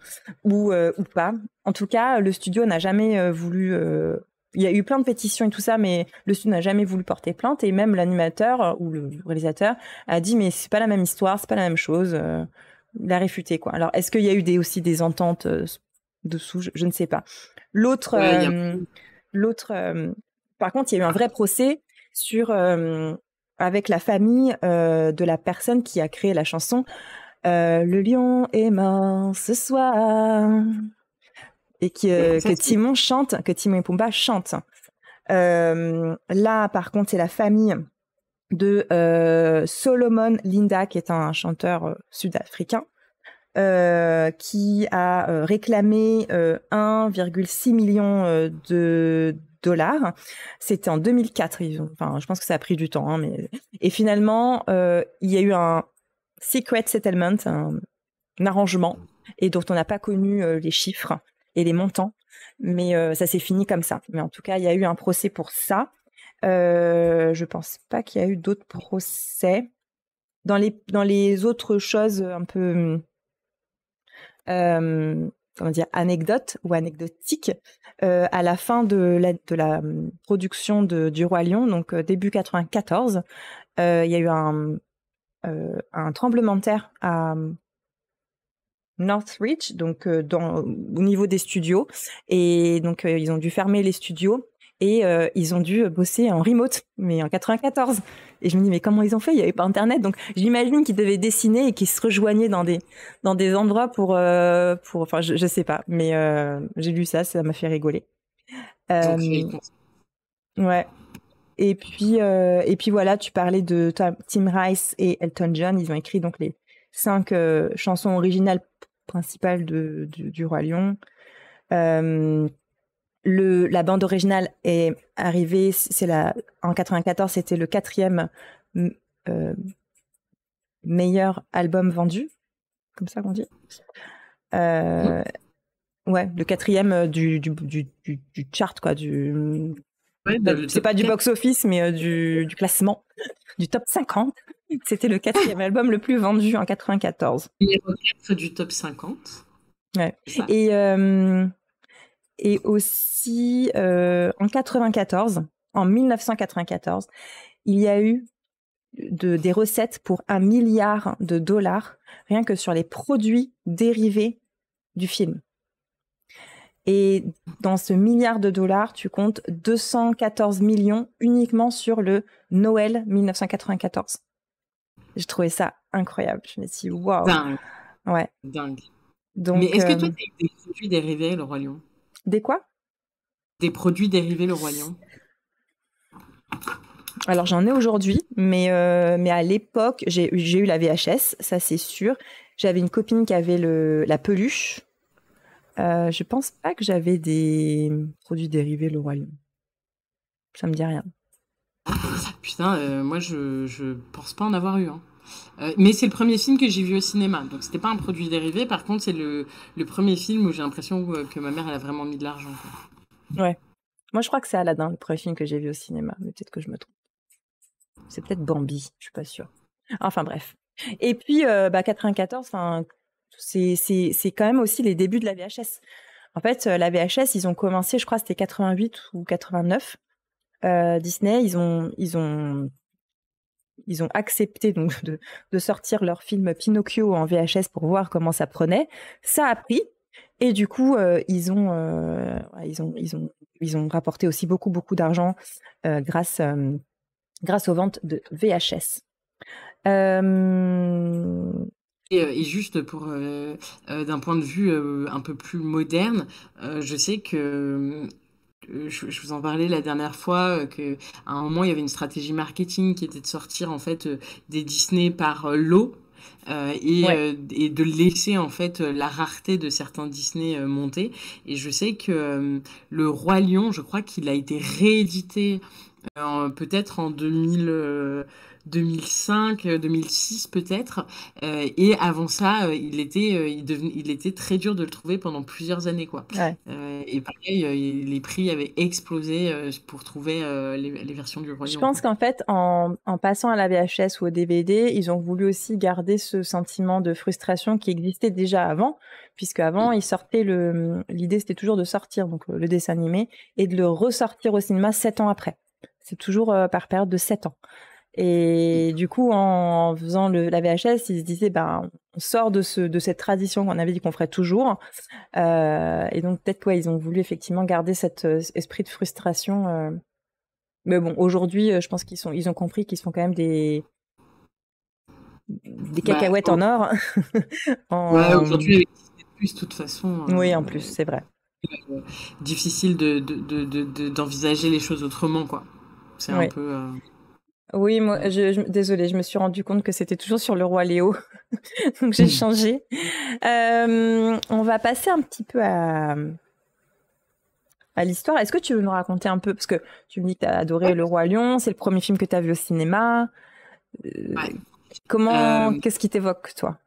ou, euh, ou pas? En tout cas, le studio n'a jamais euh, voulu. euh, Il y a eu plein de pétitions et tout ça, mais le studio n'a jamais voulu porter plainte. Et même l'animateur euh, ou le réalisateur a dit mais c'est pas la même histoire, c'est pas la même chose. euh, il a réfuté quoi. Alors est-ce qu'il y a eu des, aussi des ententes euh, dessous? Je, je ne sais pas. L'autre, Ouais, euh, l'autre. par contre, il y a eu un vrai procès sur avec la famille de la personne qui a créé la chanson Le lion est mort ce soir et qui, euh, que Timon chante, que Timon et Pumba chantent. Euh, là, par contre, c'est la famille de euh, Solomon Linda, qui est un chanteur euh, sud-africain, qui a réclamé euh, 1,6 million de dollars. C'était en 2004. Ils ont, enfin, je pense que ça a pris du temps, hein, mais et finalement, il y a eu un secret settlement, un, un arrangement, et dont on n'a pas connu les chiffres et les montants, mais euh, ça s'est fini comme ça. Mais en tout cas, il y a eu un procès pour ça. Euh, je pense pas qu'il y a eu d'autres procès. Dans les, dans les autres choses un peu, euh, comment dire, anecdotes ou anecdotiques, euh, à la fin de la, de la production de, du Roi Lion, donc euh, début 94, euh, il y a eu un, un tremblement de terre à Northridge, donc euh, dans, au niveau des studios, et donc euh, ils ont dû fermer les studios et euh, ils ont dû bosser en remote, mais en 94. Et je me dis mais comment ils ont fait? Il n'y avait pas internet, donc j'imagine qu'ils devaient dessiner et qu'ils se rejoignaient dans des dans des endroits pour euh, pour enfin je, je sais pas, mais euh, j'ai lu ça, ça m'a fait rigoler. Ouais. Et puis, et puis voilà, tu parlais de Tim Rice et Elton John. Ils ont écrit donc les cinq chansons originales principales de, du, du Roi Lion. Euh, le, la bande originale est arrivée, c'est la, en 94, c'était le quatrième euh, meilleur album vendu, comme ça qu'on dit. Euh, Ouais, le quatrième du, du, du, du, du chart, quoi, du, Ouais, bah, c'est pas du 4. box-office, mais euh, du, du classement, du top 50. C'était le quatrième album le plus vendu en 94. Numéro 4 du top 50. Ouais. C'est ça. Et, euh, et aussi euh, en 94, en 1994, il y a eu de, des recettes pour un milliard de dollars rien que sur les produits dérivés du film. Et dans ce milliard de dollars, tu comptes 214 millions uniquement sur le Noël 1994. J'ai trouvé ça incroyable. Je me suis dit, waouh. Dingue, Ouais. dingue. Donc, Mais est-ce que toi, euh, tu as des produits dérivés, le Roi Lion? Des quoi? Des produits dérivés, le Roi Lion? Alors j'en ai aujourd'hui, mais, euh, mais à l'époque, j'ai j'ai eu la VHS, ça c'est sûr. J'avais une copine qui avait le, la peluche. Euh, je pense pas que j'avais des produits dérivés le Roi Lion. Ça me dit rien. Putain, euh, moi, je, je pense pas en avoir eu. hein. Euh, mais c'est le premier film que j'ai vu au cinéma. Donc, c'était pas un produit dérivé. Par contre, c'est le, le premier film où j'ai l'impression que, ma mère, elle a vraiment mis de l'argent. quoi. Moi je crois que c'est Aladdin, le premier film que j'ai vu au cinéma, mais peut-être que je me trompe. C'est peut-être Bambi, je suis pas sûre. Enfin bref. Et puis euh, bah, 94, enfin c'est quand même aussi les débuts de la VHS. En fait, euh, la VHS, ils ont commencé, je crois, c'était 88 ou 89. Euh, Disney, ils ont accepté de, sortir leur film Pinocchio en VHS pour voir comment ça prenait. Ça a pris et du coup euh, ils ont rapporté aussi beaucoup beaucoup d'argent grâce aux ventes de VHS. Et, euh, et juste pour, euh, euh, d'un point de vue euh, un peu plus moderne, je sais que je, je vous en parlais la dernière fois que à un moment il y avait une stratégie marketing qui était de sortir en fait des Disney par lot. euh, et, Ouais. euh, et de laisser en fait euh, la rareté de certains Disney monter. Et je sais que le Roi Lion, je crois qu'il a été réédité euh, peut-être en 2000, euh, 2005, euh, 2006 peut-être. Euh, et avant ça, euh, il était, euh, il il était très dur de le trouver pendant plusieurs années, quoi. Ouais. Euh, et pareil, euh, il- les prix avaient explosé euh, pour trouver euh, les, les versions du royaume. Je pense qu'en fait, en, en passant à la VHS ou au DVD, ils ont voulu aussi garder ce sentiment de frustration qui existait déjà avant, puisque avant, ils sortaient le, l'idée c'était toujours de sortir donc euh, le dessin animé et de le ressortir au cinéma sept ans après. C'est toujours euh, par période de sept ans. Et du coup, en faisant le, la VHS, ils se disaient, ben, on sort de, ce, de cette tradition qu'on avait dit qu'on ferait toujours. Euh, et donc, peut-être quoi, ils ont voulu effectivement garder cet euh, esprit de frustration. euh. Mais bon, aujourd'hui, je pense qu'ils sont, ils ont compris qu'ils sont quand même des des Bah, cacahuètes oh. en or. En- Ouais, aujourd'hui, Disney+, de toute façon. Oui, en plus, c'est vrai. difficile de, de- de- d'envisager les choses autrement, quoi. C'est Ouais. un peu. euh, Oui, moi, je, je- désolée, je me suis rendu compte que c'était toujours sur le roi Léo, donc j'ai changé. Euh, on va passer un petit peu à, à l'histoire. Est-ce que tu veux nous raconter un peu, parce que tu me dis que tu as adoré Ouais. Le Roi Lion, c'est le premier film que tu as vu au cinéma. Euh, Ouais. Comment, Euh, qu'est-ce qui t'évoque, toi?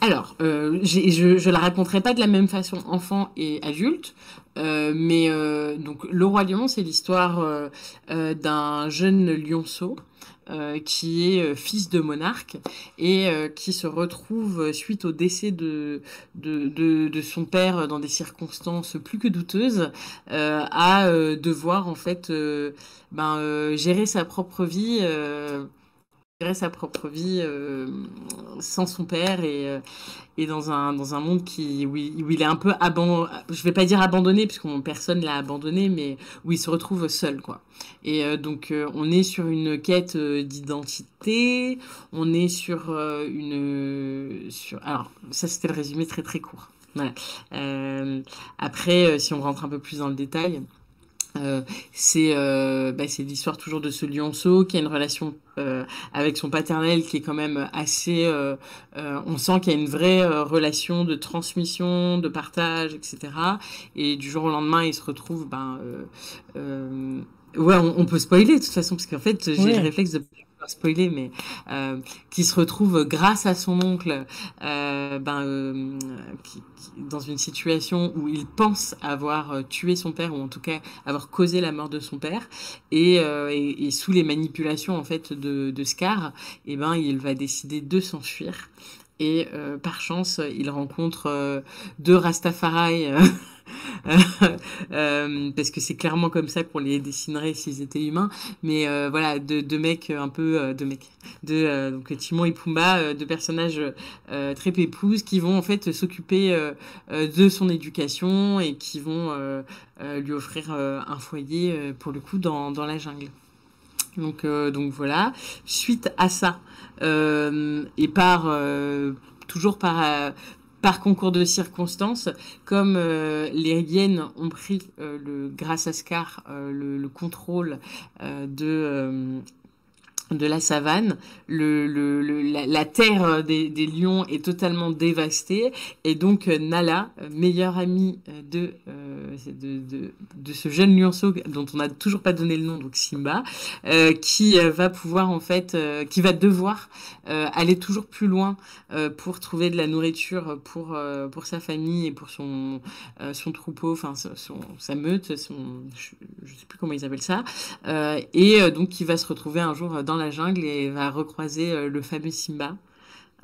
Alors, euh, je je la raconterai pas de la même façon enfant et adulte, euh, mais euh, donc Le Roi Lion, c'est l'histoire euh, d'un jeune lionceau qui est fils de monarque et qui se retrouve suite au décès de, de, son père dans des circonstances plus que douteuses à devoir en fait ben, gérer sa propre vie. Sa propre vie euh, sans son père et, euh, et dans un dans un monde qui où il, où il est un peu abandonné je vais pas dire abandonné puisque personne l'a abandonné mais où il se retrouve seul quoi. Et euh, donc on est sur une quête d'identité on est sur une sur alors ça c'était le résumé très très court. Après si on rentre un peu plus dans le détail euh, c'est euh, bah, c'est l'histoire toujours de ce lionceau qui a une relation euh, avec son paternel qui est quand même assez euh, euh, on sent qu'il y a une vraie euh, relation de transmission de partage etc et du jour au lendemain il se retrouve ben euh, euh, ouais on, on peut spoiler de toute façon parce qu'en fait j'ai Oui. le réflexe de spoiler mais euh, qui se retrouve grâce à son oncle euh, ben euh, dans une situation où il pense avoir euh, tué son père ou en tout cas avoir causé la mort de son père. Et, euh, et, et sous les manipulations en fait de, de Scar et ben il va décider de s'enfuir et euh, par chance il rencontre euh, deux Rastafari euh, parce que c'est clairement comme ça qu'on les dessinerait s'ils étaient humains mais voilà deux, mecs un peu deux mecs donc Timon et Pumba deux personnages très pépouses qui vont en fait s'occuper de son éducation et qui vont lui offrir un foyer pour le coup dans la jungle. Donc, euh, donc voilà. Suite à ça, euh, et par euh, toujours par par concours de circonstances, comme les hyènes ont pris le grâce à Scar le, le contrôle de de la savane, la, terre des, lions est totalement dévastée. Et donc euh, Nala, euh, meilleure amie euh, de, de, ce jeune lionceau dont on n'a toujours pas donné le nom, donc Simba, qui va pouvoir en fait, qui va devoir aller toujours plus loin pour trouver de la nourriture pour, pour sa famille et pour son, son troupeau, enfin son, sa meute, je, je sais plus comment ils appellent ça, et donc qui va se retrouver un jour dans la jungle et va recroiser euh, le fameux Simba.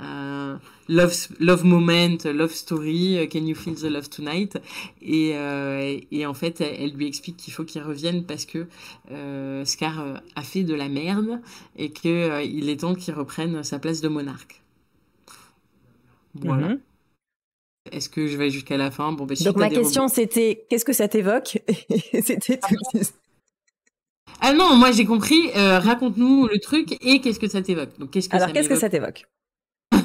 Euh, love, love moment, love story, euh, can you feel the love tonight? Et, euh, et en fait, elle, elle lui explique qu'il faut qu'il revienne parce que euh, Scar a fait de la merde et que euh, il est temps qu'il reprenne sa place de monarque. Voilà. Mhm. Est-ce que je vais jusqu'à la fin? Bon, ben, si Donc ma question rebonds- c'était qu'est-ce que ça t'évoque? C'était tout. Ah non, moi j'ai compris. euh, Raconte-nous le truc et qu'est-ce que ça t'évoque. Donc qu'est-ce que Alors qu'est-ce que ça t'évoque?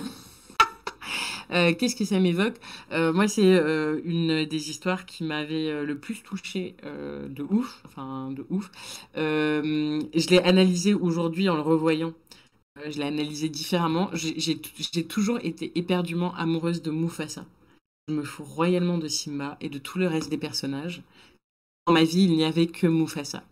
Euh, Qu'est-ce que ça m'évoque? Euh, Moi, c'est euh, une des histoires qui m'avait euh, le plus touchée euh, de ouf, enfin de ouf. Euh, je l'ai analysé aujourd'hui en le revoyant. Euh, je l'ai analysé différemment. J'ai toujours été éperdument amoureuse de Mufasa. Je me fous royalement de Simba et de tout le reste des personnages. Dans ma vie, il n'y avait que Mufasa.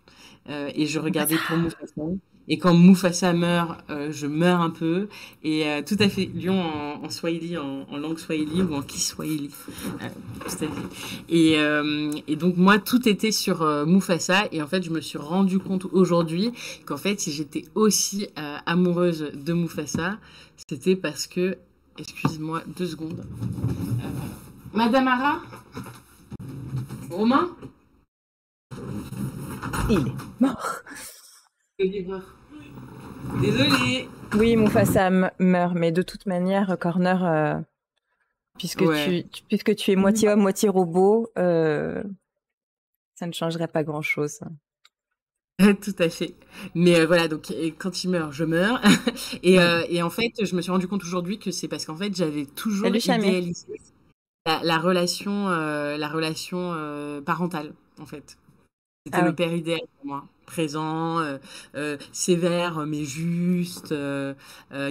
Euh, et je regardais pour Mufasa. Et quand Mufasa meurt, euh, je meurs un peu. Et euh, tout à fait, Lyon en, en Swahili, en, en langue Swahili ou en Kiswahili. Tout à fait. Et, et donc moi, tout était sur Mufasa. Et en fait, je me suis rendu compte aujourd'hui qu'en fait, si j'étais aussi amoureuse de Mufasa, c'était parce que... Excusez-moi deux secondes. Madame Ara Romain? Il est mort. Le livreur. Désolée. Oui, Mufasa m- meurt, mais de toute manière, Corner, euh, puisque, Ouais. tu, tu- puisque tu es moitié homme, moitié robot, euh, ça ne changerait pas grand-chose. Tout à fait. Mais euh, voilà, donc et quand il meurt, je meurs. et, euh, et en fait, je me suis rendu compte aujourd'hui que c'est parce qu'en fait, j'avais toujours idéalisé la, la relation, euh, la relation euh, parentale, en fait. C'était Ah le oui. père idéal pour moi, présent, euh, euh, sévère mais juste, euh,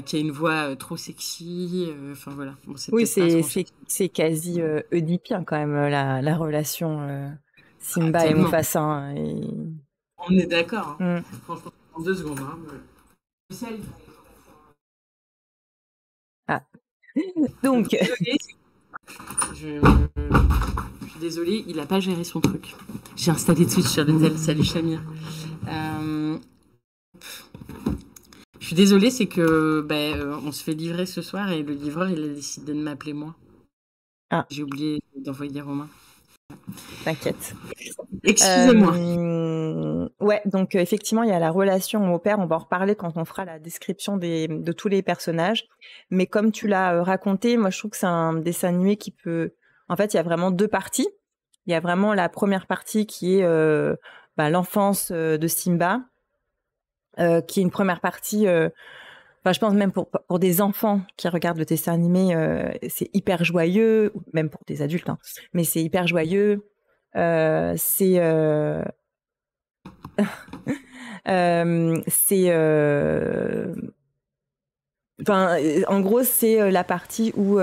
qui a une voix trop sexy. Enfin voilà. Bon, Oui, c'est quasi oedipien quand même la, la relation euh, Simba Ah, et. Mufasa. hein, et- On est d'accord. hein. Mm. Franchement, en deux secondes. Hein. Celle- Donc, Je... suis désolée, il a pas géré son truc. J'ai installé Twitch sur le tel. Salut Chamir. Euh, Je suis désolée, c'est que ben, euh, on se fait livrer ce soir et le livreur il a décidé de m'appeler moi. Ah. J'ai oublié d'envoyer Romain. t'inquiète. Excusez-moi. Euh, ouais, donc euh, effectivement, il y a la relation au père. On va en reparler quand on fera la description des, de tous les personnages. Mais comme tu l'as euh, raconté, moi, je trouve que c'est un dessin animé qui peut. En fait, il y a vraiment deux parties. Il y a vraiment la première partie qui est euh, bah, l'enfance euh, de Simba, euh, qui est une première partie. je pense même pour, des enfants qui regardent le dessin animé, c'est hyper joyeux, même pour des adultes, hein, mais c'est hyper joyeux. C'est c'est enfin en gros c'est la partie où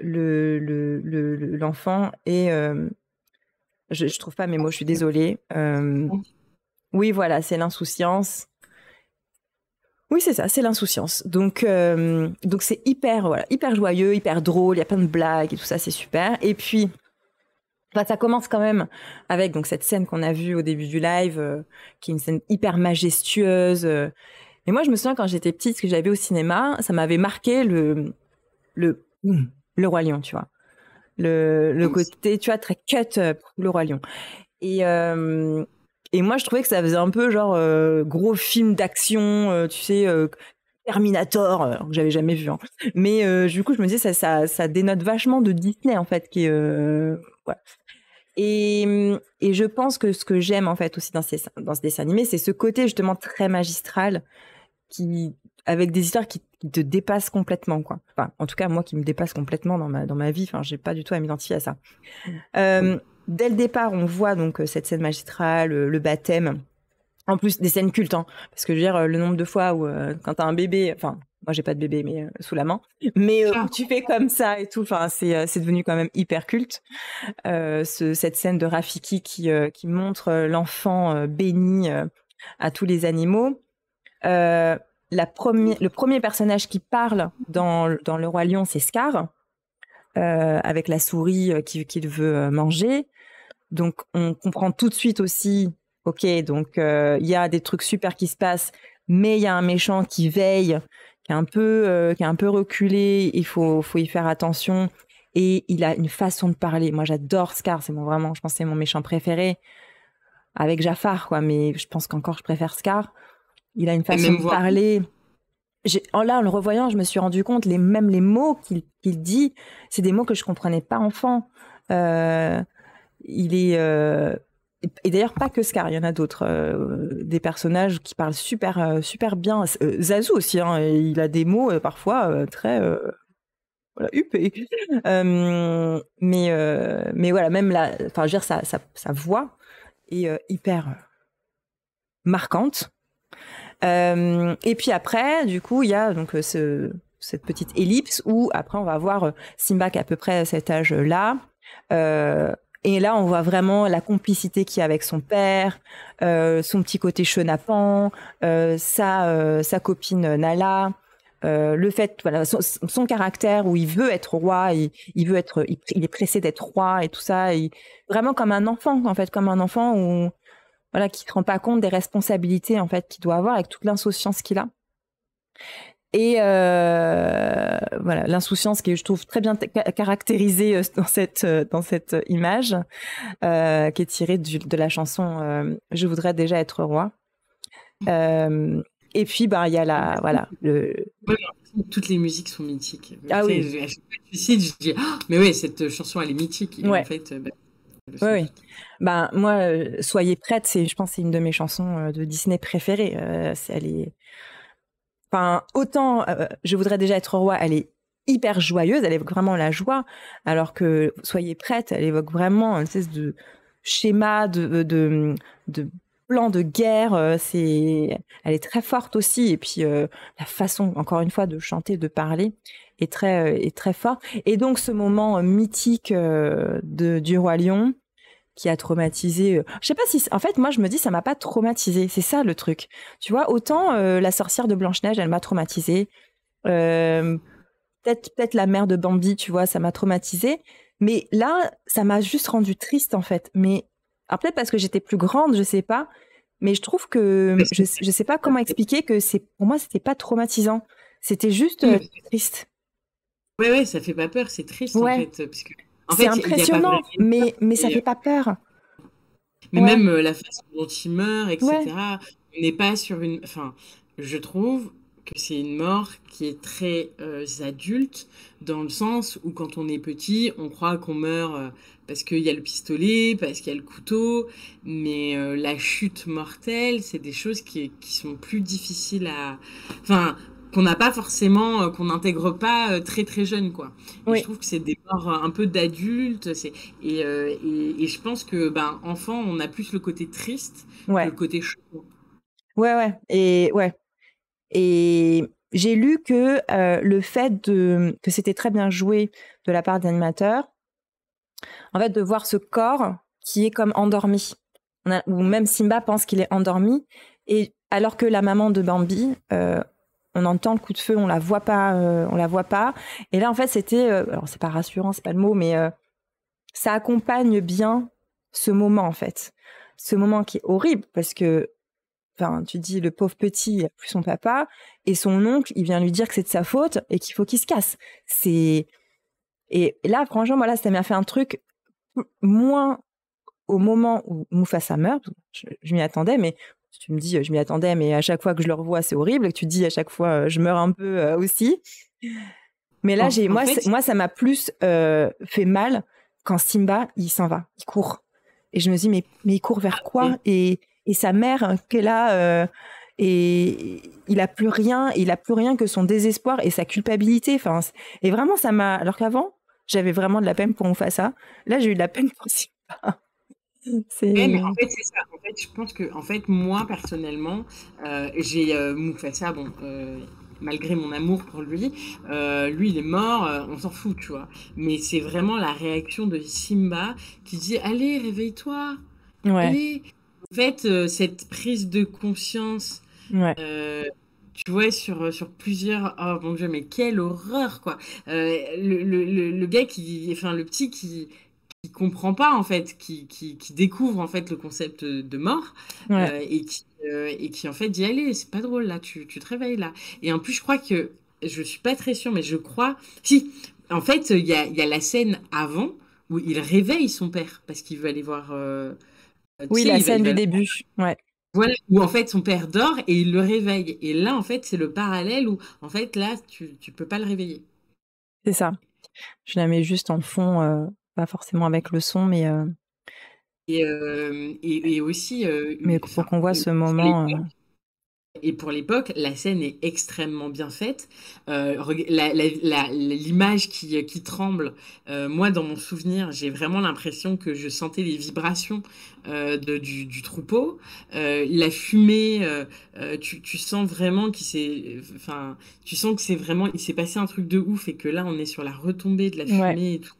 euh, le le- le- le- l'enfant est euh, je, je trouve pas mes mots je suis désolée Euh, oui voilà c'est l'insouciance oui, c'est ça, c'est l'insouciance. Donc, euh, donc c'est hyper, voilà, hyper joyeux, hyper drôle. Il y a plein de blagues et tout ça, c'est super. Et puis, bah, ça commence quand même avec donc cette scène qu'on a vue au début du live, euh, qui est une scène hyper majestueuse. Et moi, je me souviens quand j'étais petite, ce que j'avais au cinéma, ça m'avait marqué le le le roi lion, tu vois, le le côté, tu vois, très cut, euh, le roi lion. Et euh, et moi, je trouvais que ça faisait un peu genre euh, gros film d'action, euh, tu sais, Terminator, que j'avais jamais vu. hein. Mais du coup, je me disais, ça, ça, ça dénote vachement de Disney, en fait, qui est... ouais. Et, et je pense que ce que j'aime, en fait, aussi dans, ces, dans ce dessin animé, c'est ce côté, justement, très magistral, qui avec des histoires qui, qui te dépassent complètement, quoi. Enfin, en tout cas, moi, qui me dépassent complètement dans ma, dans ma vie. Enfin, j'ai pas du tout à m'identifier à ça. Euh, dès le départ, on voit donc euh, cette scène magistrale, euh, le baptême. En plus, des scènes cultes, hein, parce que je veux dire, le nombre de fois où, euh, quand t'as un bébé, enfin, moi j'ai pas de bébé, mais euh, sous la main, mais où tu fais comme ça et tout, enfin, c'est c'est devenu quand même hyper culte. Ce, cette scène de Rafiki qui, qui montre l'enfant béni à tous les animaux. Euh, le premier personnage qui parle dans, Le Roi Lion, c'est Scar, euh, avec la souris euh, qui- qu'il veut euh, manger. Donc, on comprend tout de suite aussi, ok, donc il y a des trucs super qui se passent, mais il y a un méchant qui veille, qui est un peu, peu reculé. Il faut, faut y faire attention. Et il a une façon de parler. Moi, j'adore Scar. C'est mon vraiment, je pense, c'est mon méchant préféré. Avec Jafar, quoi. Mais je pense qu'encore, je préfère Scar. Il a une façon de voix. parler. En là, en le revoyant, je me suis rendu compte, les, même les mots qu'il dit, c'est des mots que je comprenais pas enfant. Euh, il est euh, et- d'ailleurs pas que Scar, il y en a d'autres, euh, des personnages qui parlent super super bien. Zazu aussi, hein, il a des mots parfois très voilà huppés. Mais mais voilà, même la, enfin, je veux dire sa sa, sa voix est hyper marquante. Euh, et puis après, du coup, il y a donc euh, ce, cette petite ellipse où après on va voir euh, Simba qui a à peu près cet âge-là, euh, et là, on voit vraiment la complicité qu'il y a avec son père, euh, son petit côté chenapan, sa, sa copine Nala, euh, le fait, voilà, son, caractère où il veut être roi, il, veut être, il, est pressé d'être roi et tout ça, vraiment comme un enfant, en fait, comme un enfant où, voilà, qui ne se rend pas compte des responsabilités, en fait, qu'il doit avoir avec toute l'insouciance qu'il a. Et euh, voilà, l'insouciance qui est, je trouve, très bien ca- caractérisée euh, dans cette, euh, dans cette image, euh, qui est tirée du- de la chanson euh, Je voudrais déjà être roi. Euh, et puis, bah, il y a la, voilà, le, Toutes les musiques sont mythiques. Ah oui. je- tu cites, je dis, Ah, mais ouais, cette chanson, elle est mythique. Et Ouais. en fait, bah, Oui, oui. Ben, moi, euh, Soyez prête, c'est, je pense, que c'est une de mes chansons euh, de Disney préférées. Euh, c'est- elle est, enfin, autant, je voudrais déjà être roi, elle est hyper joyeuse, elle évoque vraiment la joie, alors que Soyez prête, elle évoque vraiment une espèce de schéma de, de, de plan de guerre. euh, C'est, elle est très forte aussi, et puis euh, la façon, encore une fois, de chanter, de parler est très, euh, est très fort. Et donc, ce moment mythique de, du roi lion qui a traumatisé. Je sais pas si, en fait, moi, je me dis, ça m'a pas traumatisé. C'est ça le truc. Tu vois, autant la sorcière de Blanche Neige, elle m'a traumatisé. Peut-être, peut-être la mère de Bambi, tu vois, ça m'a traumatisé. Mais là, ça m'a juste rendu triste, en fait. Mais alors, peut-être parce que j'étais plus grande, je sais pas. Mais je trouve que je, je sais pas comment expliquer que c'est pour moi, c'était pas traumatisant. C'était juste euh, Oui. triste. Ouais, ouais, ça fait pas peur, c'est triste Ouais. en fait. Parce que, en C'est fait, il y a pas impressionnant, mais mais ça fait pas peur. Mais Ouais. même euh, la façon dont il meurt, etc. Ouais. On n'est pas sur une. Enfin, je trouve que c'est une mort qui est très euh, adulte, dans le sens où quand on est petit, on croit qu'on meurt euh, parce qu'il y a le pistolet, parce qu'il y a le couteau, mais euh, la chute mortelle, c'est des choses qui, qui sont plus difficiles à. Enfin, qu'on n'a pas forcément, euh, qu'on n'intègre pas euh, très très jeune, quoi. Oui. je trouve que c'est des morts un peu d'adultes, et, et, et je pense que ben enfant, on a plus le côté triste que le côté chaud. Ouais, ouais. Et ouais. Et j'ai lu que euh, le fait de que c'était très bien joué de la part d'animateurs, en fait, de voir ce corps qui est comme endormi, ou même Simba pense qu'il est endormi, et alors que la maman de Bambi, euh, on entend le coup de feu, on la voit pas, euh, on la voit pas. Et là, en fait, c'était, euh, alors c'est pas rassurant, c'est pas le mot, mais ça accompagne bien ce moment, en fait, ce moment qui est horrible parce que Enfin, tu dis le pauvre petit, plus son papa, et son oncle, il vient lui dire que c'est de sa faute et qu'il faut qu'il se casse. C'est et là, franchement, voilà, ça m'a fait un truc moins au moment où Mufasa meurt. Je, je m'y attendais, mais tu me dis, je m'y attendais, mais à chaque fois que je le revois, c'est horrible. Et que tu dis à chaque fois, euh, je meurs un peu euh, aussi. Mais là, j'ai moi, fait- moi, ça m'a plus euh, fait mal quand Simba, il s'en va, il court. Et je me dis, mais, mais il court vers quoi? et, et sa mère qui est là, euh, et il a plus rien, il a plus rien que son désespoir et sa culpabilité. Enfin, et vraiment, ça m'a. Alors qu'avant, j'avais vraiment de la peine pour Mufasa. Là, j'ai eu de la peine pour Simba. C'est. Ouais, mais en fait, c'est ça. En fait, je pense que, en fait, moi, personnellement, euh, j'ai euh, Mufasa, bon, euh, malgré mon amour pour lui, euh, lui, il est mort, on s'en fout, tu vois. Mais c'est vraiment la réaction de Simba qui dit Allez, réveille-toi, Ouais, allez. En fait, cette prise de conscience, ouais, tu vois, sur, sur plusieurs. Oh mon Dieu, mais quelle horreur, quoi. Euh, le, le, le, le gars qui. Enfin, le petit qui qui comprend pas en fait, qui, qui, qui découvre en fait le concept de mort ouais. euh, et, qui, euh, et qui en fait dit allez c'est pas drôle là tu, tu te réveilles là et en plus je crois que je suis pas très sûre mais je crois si en fait il y a, il y a la scène avant où il réveille son père parce qu'il veut aller voir euh, Oui, la scène du début. Ouais. Voilà où en fait son père dort et il le réveille et là en fait c'est le parallèle où en fait là tu, tu peux pas le réveiller C'est ça. Je la mets juste en fond, euh, pas forcément avec le son, mais, euh, et, euh, et, et aussi mais pour qu'on voit ce moment. Et pour l'époque, la scène est extrêmement bien faite. Euh, L'image qui, qui tremble, euh, moi dans mon souvenir, j'ai vraiment l'impression que je sentais les vibrations euh, de- du, du troupeau. La fumée, tu, tu sens vraiment qu'il s'est, enfin, tu sens que c'est vraiment, il s'est passé un truc de ouf et que là on est sur la retombée de la Ouais. fumée et tout.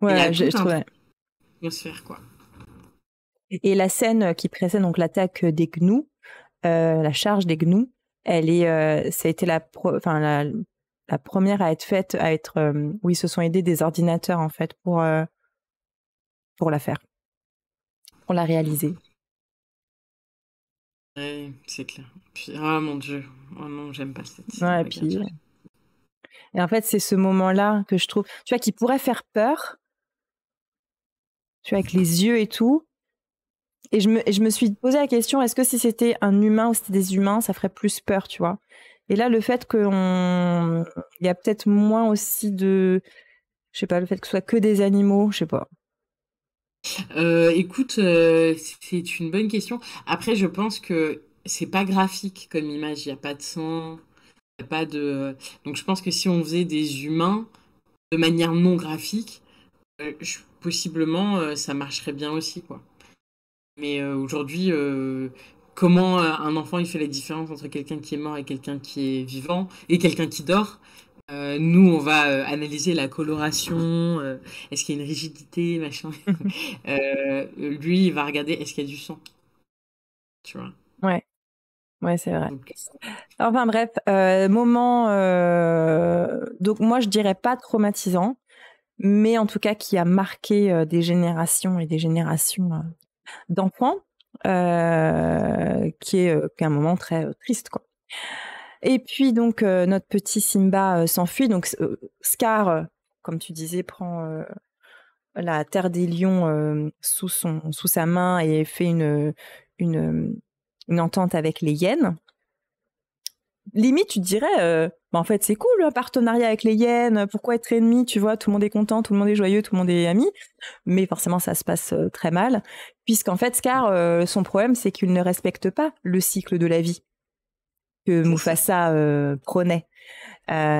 ouais, je, tout je un trouvais. l'atmosphère, quoi. Et la scène qui précède donc l'attaque des gnous, euh, la charge des gnous, elle est, euh, ça a été la, enfin la, la première à être faite, à être, euh, où ils se sont aidés des ordinateurs en fait pour pour la faire, pour la réaliser. Ouais, c'est clair. Puis, ah mon dieu, oh non, j'aime pas cette. Ouais, et puis et en fait c'est ce moment-là que je trouve, tu vois, qui pourrait faire peur, tu vois, avec les yeux et tout. Et je me, je me suis posé la question, est-ce que si c'était un humain ou si c'était des humains, ça ferait plus peur, tu vois? Et là, le fait qu'on... Il y a peut-être moins aussi de... Je sais pas, le fait que ce soit que des animaux, je sais pas. Euh, écoute, euh, c'est une bonne question. Après, je pense que c'est pas graphique comme image. Il n'y a pas de sang, pas de. Donc, je pense que si on faisait des humains de manière non graphique, euh, possiblement, ça marcherait bien aussi, quoi. Mais euh, aujourd'hui, euh, comment euh, un enfant il fait la différence entre quelqu'un qui est mort et quelqu'un qui est vivant et quelqu'un qui dort? Euh, nous, on va analyser la coloration, euh, est-ce qu'il y a une rigidité, machin. Euh, lui, il va regarder est-ce qu'il y a du sang? Tu vois? Ouais, ouais, c'est vrai. Donc, Enfin bref, moment... Donc moi, je dirais pas traumatisant, mais en tout cas qui a marqué des générations et des générations d'enfants, euh, qui, est, euh, qui est un moment très euh, triste. Et puis donc notre petit Simba s'enfuit. Donc Scar, comme tu disais, prend la terre des lions sous sa main et fait une une une entente avec les hyènes. Limite, tu te dirais, euh, bah, en fait, c'est cool un partenariat avec les hyènes. Pourquoi être ennemi Tu vois, tout le monde est content, tout le monde est joyeux, tout le monde est ami. Mais forcément, ça se passe euh, très mal, puisqu'en fait, Scar, euh, son problème, c'est qu'il ne respecte pas le cycle de la vie que Mufasa. Euh,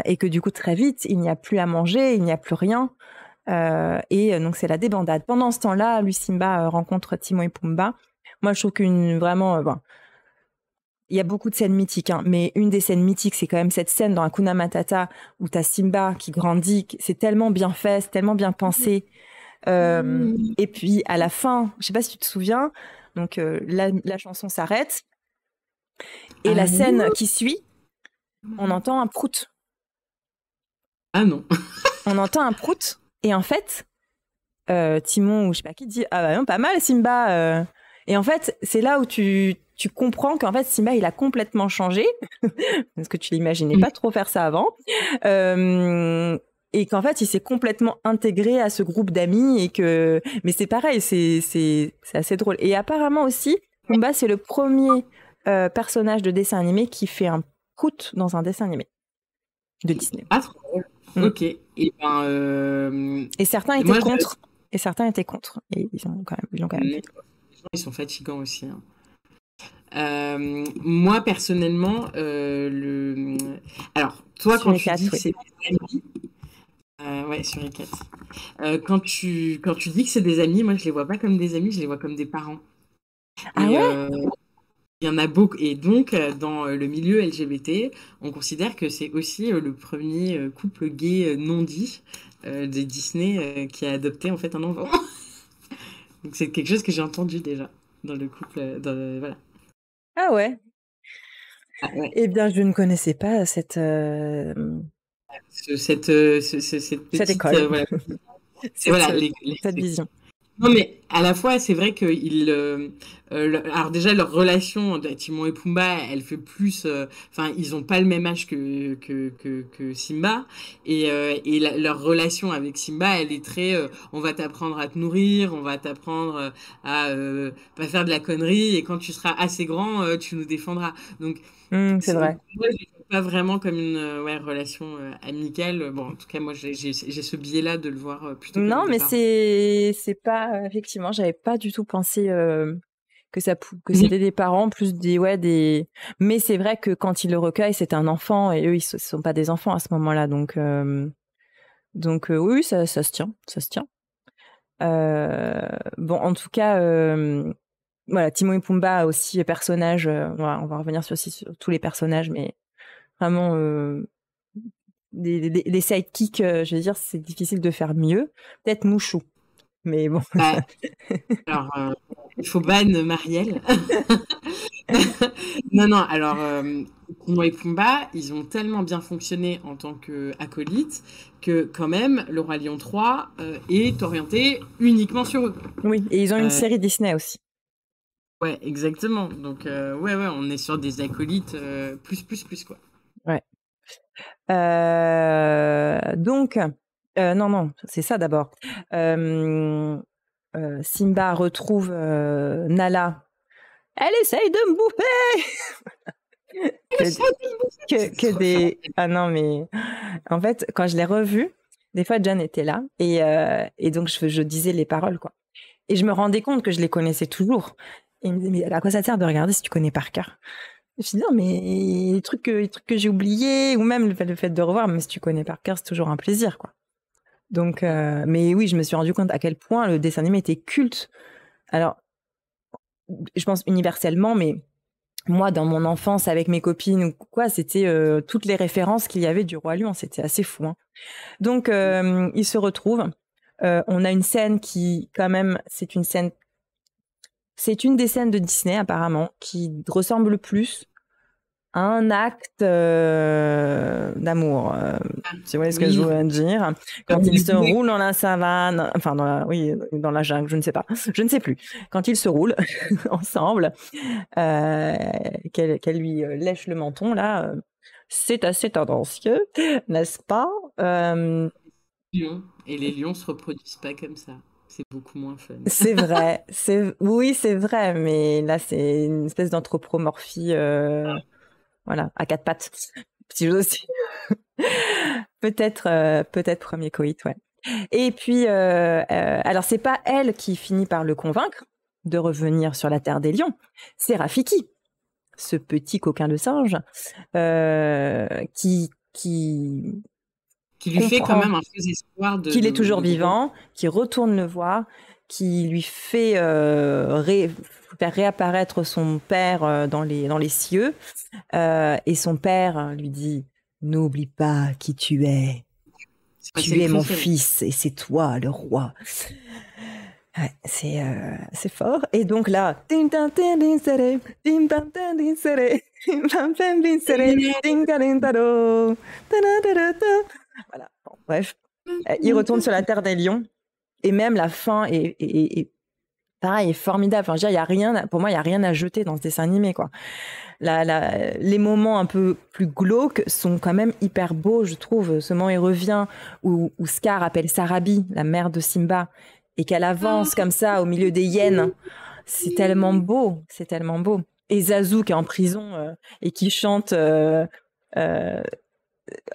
et que du coup, très vite, il n'y a plus à manger, il n'y a plus rien. Et donc, c'est la débandade. Pendant ce temps-là, lui, Simba euh, rencontre Timon et Pumba. Moi, je trouve qu'une vraiment. bon, il y a beaucoup de scènes mythiques, hein, mais une des scènes mythiques, c'est quand même cette scène dans Hakuna Matata où t'as Simba qui grandit. C'est tellement bien fait, c'est tellement bien pensé. Euh, et puis à la fin, je sais pas si tu te souviens, donc euh, la, la chanson s'arrête et la Ah scène qui suit, on entend un prout. Ah non. On entend un prout et en fait, euh, Timon ou je sais pas qui dit ah bah non pas mal Simba. Et en fait, c'est là où tu tu comprends qu'en fait Simba il a complètement changé parce que tu l'imaginais pas trop faire ça avant. Euh, et qu'en fait, il s'est complètement intégré à ce groupe d'amis et que, mais c'est pareil, c'est assez drôle. Et apparemment aussi, Pumba c'est le premier euh, personnage de dessin animé qui fait un prout dans un dessin animé de Disney. Ah, trop drôle. Mm. Ok. Et ben. euh, Et certains étaient moi, je- contre. Et certains étaient contre. Et ils ont quand même, ils l'ont quand même fait. Ils sont fatigants aussi. hein. Euh, moi, personnellement, euh, le... alors, toi, Sur quand tu dis que c'est des amis, euh, ouais, sur les quatre. Quand tu, quand tu dis que c'est des amis, moi, je les vois pas comme des amis, je les vois comme des parents. Ah Et, ouais? il y en a beaucoup. Et donc, dans le milieu LGBT, on considère que c'est aussi le premier couple gay non dit de Disney qui a adopté en fait un enfant. donc, c'est quelque chose que j'ai entendu déjà dans le couple. euh, Dans le- voilà. Ah ouais. Ah, ouais. Eh bien, je ne connaissais pas cette. euh, cette, euh, ce- ce- cette Cette petite, école. voilà. cette, Voilà, les- les- cette vision. Non, mais à la fois, c'est vrai que euh, euh, alors déjà leur relation de Timon et Pumba, elle fait plus, euh, enfin, ils ont pas le même âge que que que, que Simba, et et la- leur relation avec Simba, elle est très, on va t'apprendre à te nourrir, on va t'apprendre à pas faire de la connerie, et quand tu seras assez grand, tu nous défendras. Donc Hum, c'est vrai. moi, pas vraiment comme une euh, ouais, relation euh, amicale. Bon, en tout cas, moi, j'ai ce biais-là de le voir euh, plutôt Non, mais c'est pas effectivement, j'avais pas du tout pensé euh, que ça que Mhm. c'était des parents plus des ouais des. Mais c'est vrai que quand ils le recueillent, c'est un enfant et eux ils ne sont pas des enfants à ce moment-là, donc euh, donc euh, oui, ça ça se tient, ça se tient. Bon, en tout cas, voilà, Timon et Pumba aussi personnages. euh, on, va, on va revenir sur, sur tous les personnages, mais vraiment euh, des, des, des sidekicks. euh, je veux dire, c'est difficile de faire mieux. Peut-être Mouchou. Mais bon. Bah, alors, euh, il faut ban Marielle. non, non, alors, euh, et Pumba, ils ont tellement bien fonctionné en tant qu'acolytes que, quand même, le Roi Lion 3 euh, est orienté uniquement sur eux. Oui, et ils ont une série Disney aussi. Ouais, exactement. Donc, ouais, ouais, on est sur des acolytes plus, plus, plus, quoi. Donc, non, non, c'est ça d'abord. Simba retrouve Nala. Elle essaye de me bouffer que, que, que des... Ah non, mais en fait, quand je l'ai revue, des fois, John était là et, euh, et donc je, je disais les paroles, quoi. Et je me rendais compte que je les connaissais toujours. Et il me disait, mais à quoi ça sert de regarder si tu connais par cœur? Je dis, non, mais les trucs que, les trucs que j'ai oubliés, ou même le fait, le fait de revoir, mais si tu connais par cœur, c'est toujours un plaisir, quoi. Donc, euh, mais oui, je me suis rendu compte à quel point le dessin animé était culte. Alors, je pense universellement, mais moi, dans mon enfance, avec mes copines ou quoi, c'était euh, toutes les références qu'il y avait du Roi Lion. C'était assez fou. hein. Donc, euh, ils se retrouvent. Euh, on a une scène qui, quand même, c'est une scène. C'est une des scènes de Disney, apparemment, qui ressemble le plus un acte euh, d'amour. euh, si vous voyez ce que Oui. je veux dire. Quand les se roulent dans la savane, enfin, dans la, oui, dans la jungle, je ne sais pas. Je ne sais plus. Quand ils se roulent ensemble, euh, qu'elle lui euh, lèche le menton, là, c'est assez tendancieux, n'est-ce pas. Et les lions se reproduisent pas comme ça. C'est beaucoup moins fun. C'est vrai, c'est oui, c'est vrai, mais là c'est une espèce d'anthropomorphie, euh, voilà, à quatre pattes. Si j'ose dire. peut-être, euh, peut-être premier coït, ouais. Et puis, euh, euh, alors c'est pas elle qui finit par le convaincre de revenir sur la terre des lions, c'est Rafiki, ce petit coquin de singe qui qui Qui lui fait quand même un faux espoir de. qu'il est toujours de- vivant, qui retourne le voir, qui lui fait ré- faire réapparaître son père euh, dans les, dans les cieux. Euh, et son père lui dit N'oublie pas qui tu es. Tu es mon fils et c'est toi le roi. Ouais, c'est euh, c'est fort. Et donc là. Voilà. Bon, bref, Euh, il retourne sur la terre des lions et même la fin est, est- est- est- pareil, formidable. Enfin, je veux y a rien, pour moi, il y a rien à jeter dans ce dessin animé, quoi. La, les moments un peu plus glauques sont quand même hyper beaux, je trouve. Ce moment, il revient où, Scar appelle Sarabi, la mère de Simba, et qu'elle avance comme ça au milieu des hyènes. C'est tellement beau, c'est tellement beau. Et Zazu qui est en prison euh, et qui chante euh,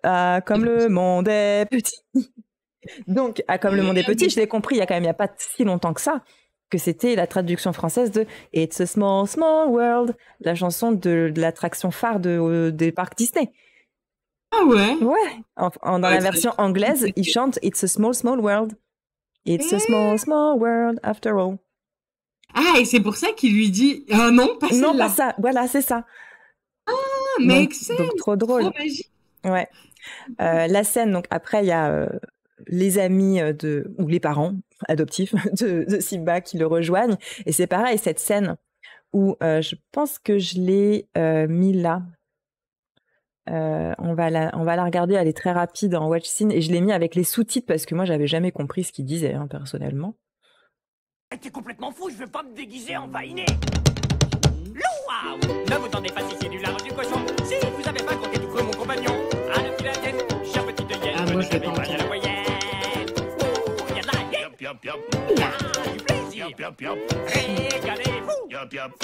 Ah, comme le monde est petit. Donc, Ah, comme le monde est petit, je l'ai compris il y a quand même a pas si longtemps que ça, que c'était la traduction française de It's a small, small world, la chanson de, de l'attraction phare de, euh, des parcs Disney. Ah ouais. Ouais, en- en- dans Ouais, la ça- version anglaise, il chante It's a small, small world. It's a small, small world after all. Ah, et c'est pour ça qu'il lui dit Ah non, pas Non, celle-là. pas ça. Voilà, c'est ça. Ah, mais donc, excellent. donc, trop drôle. Trop magique. Ouais. Euh, la scène, donc après, il y a euh, les amis euh, de, ou les parents adoptifs de, de Simba qui le rejoignent. Et c'est pareil, cette scène où euh, je pense que je l'ai euh, mis là. Euh, on, va la, on va la regarder, elle est très rapide en watch scene et je l'ai mis avec les sous-titres parce que moi j'avais jamais compris ce qu'il disait hein, personnellement. T'es complètement fou, je veux pas me déguiser en vainé Waouh Ne vous tendez pas si c'est du lard du cochon Si vous avez pas compté tout creux mon compagnon À la filatène, chère petite hyène Ah, je moi, ne savais pas la entendu. Dans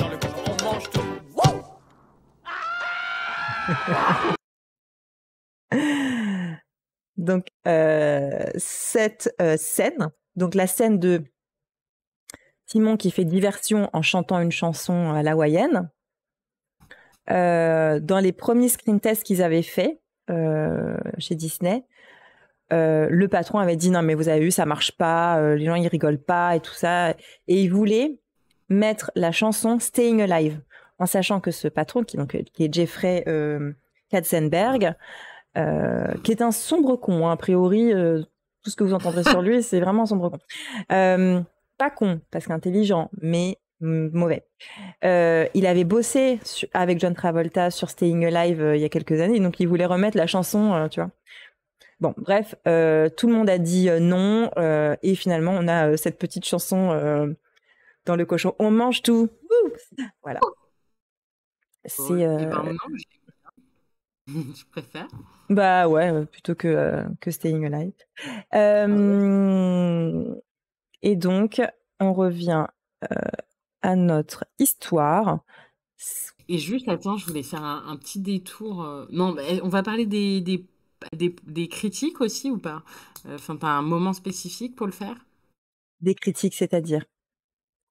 le cochon on mange tout. Wow. Donc, euh, cette euh, scène, donc la scène de Timon qui fait diversion en chantant une chanson à la hawaïenne, euh, dans les premiers screen tests qu'ils avaient fait euh, chez Disney, euh, le patron avait dit non mais vous avez vu ça marche pas, euh, les gens ils rigolent pas et tout ça, et il voulait mettre la chanson Staying Alive, en sachant que ce patron qui, donc, qui est Jeffrey euh, Katzenberg, euh, qui est un sombre con, hein, a priori. euh, Tout ce que vous entendrez sur lui, c'est vraiment un sombre con. Euh, pas con, parce qu'intelligent, mais mauvais. Euh, il avait bossé avec John Travolta sur Staying Alive euh, il y a quelques années, donc il voulait remettre la chanson, euh, tu vois. Bon, bref, euh, tout le monde a dit euh, non, euh, et finalement, on a cette petite chanson dans le cochon. On mange tout. Voilà. C'est. Ouais. Ben, je... je préfère. Bah ouais, plutôt que, que Staying Alive. Euh, et donc, on revient euh, à notre histoire. Et juste, attends, je voulais faire un, un petit détour. Non, mais on va parler des, des, des, des critiques aussi ou pas? Euh, Enfin, t'as un moment spécifique pour le faire? Des critiques, c'est-à-dire?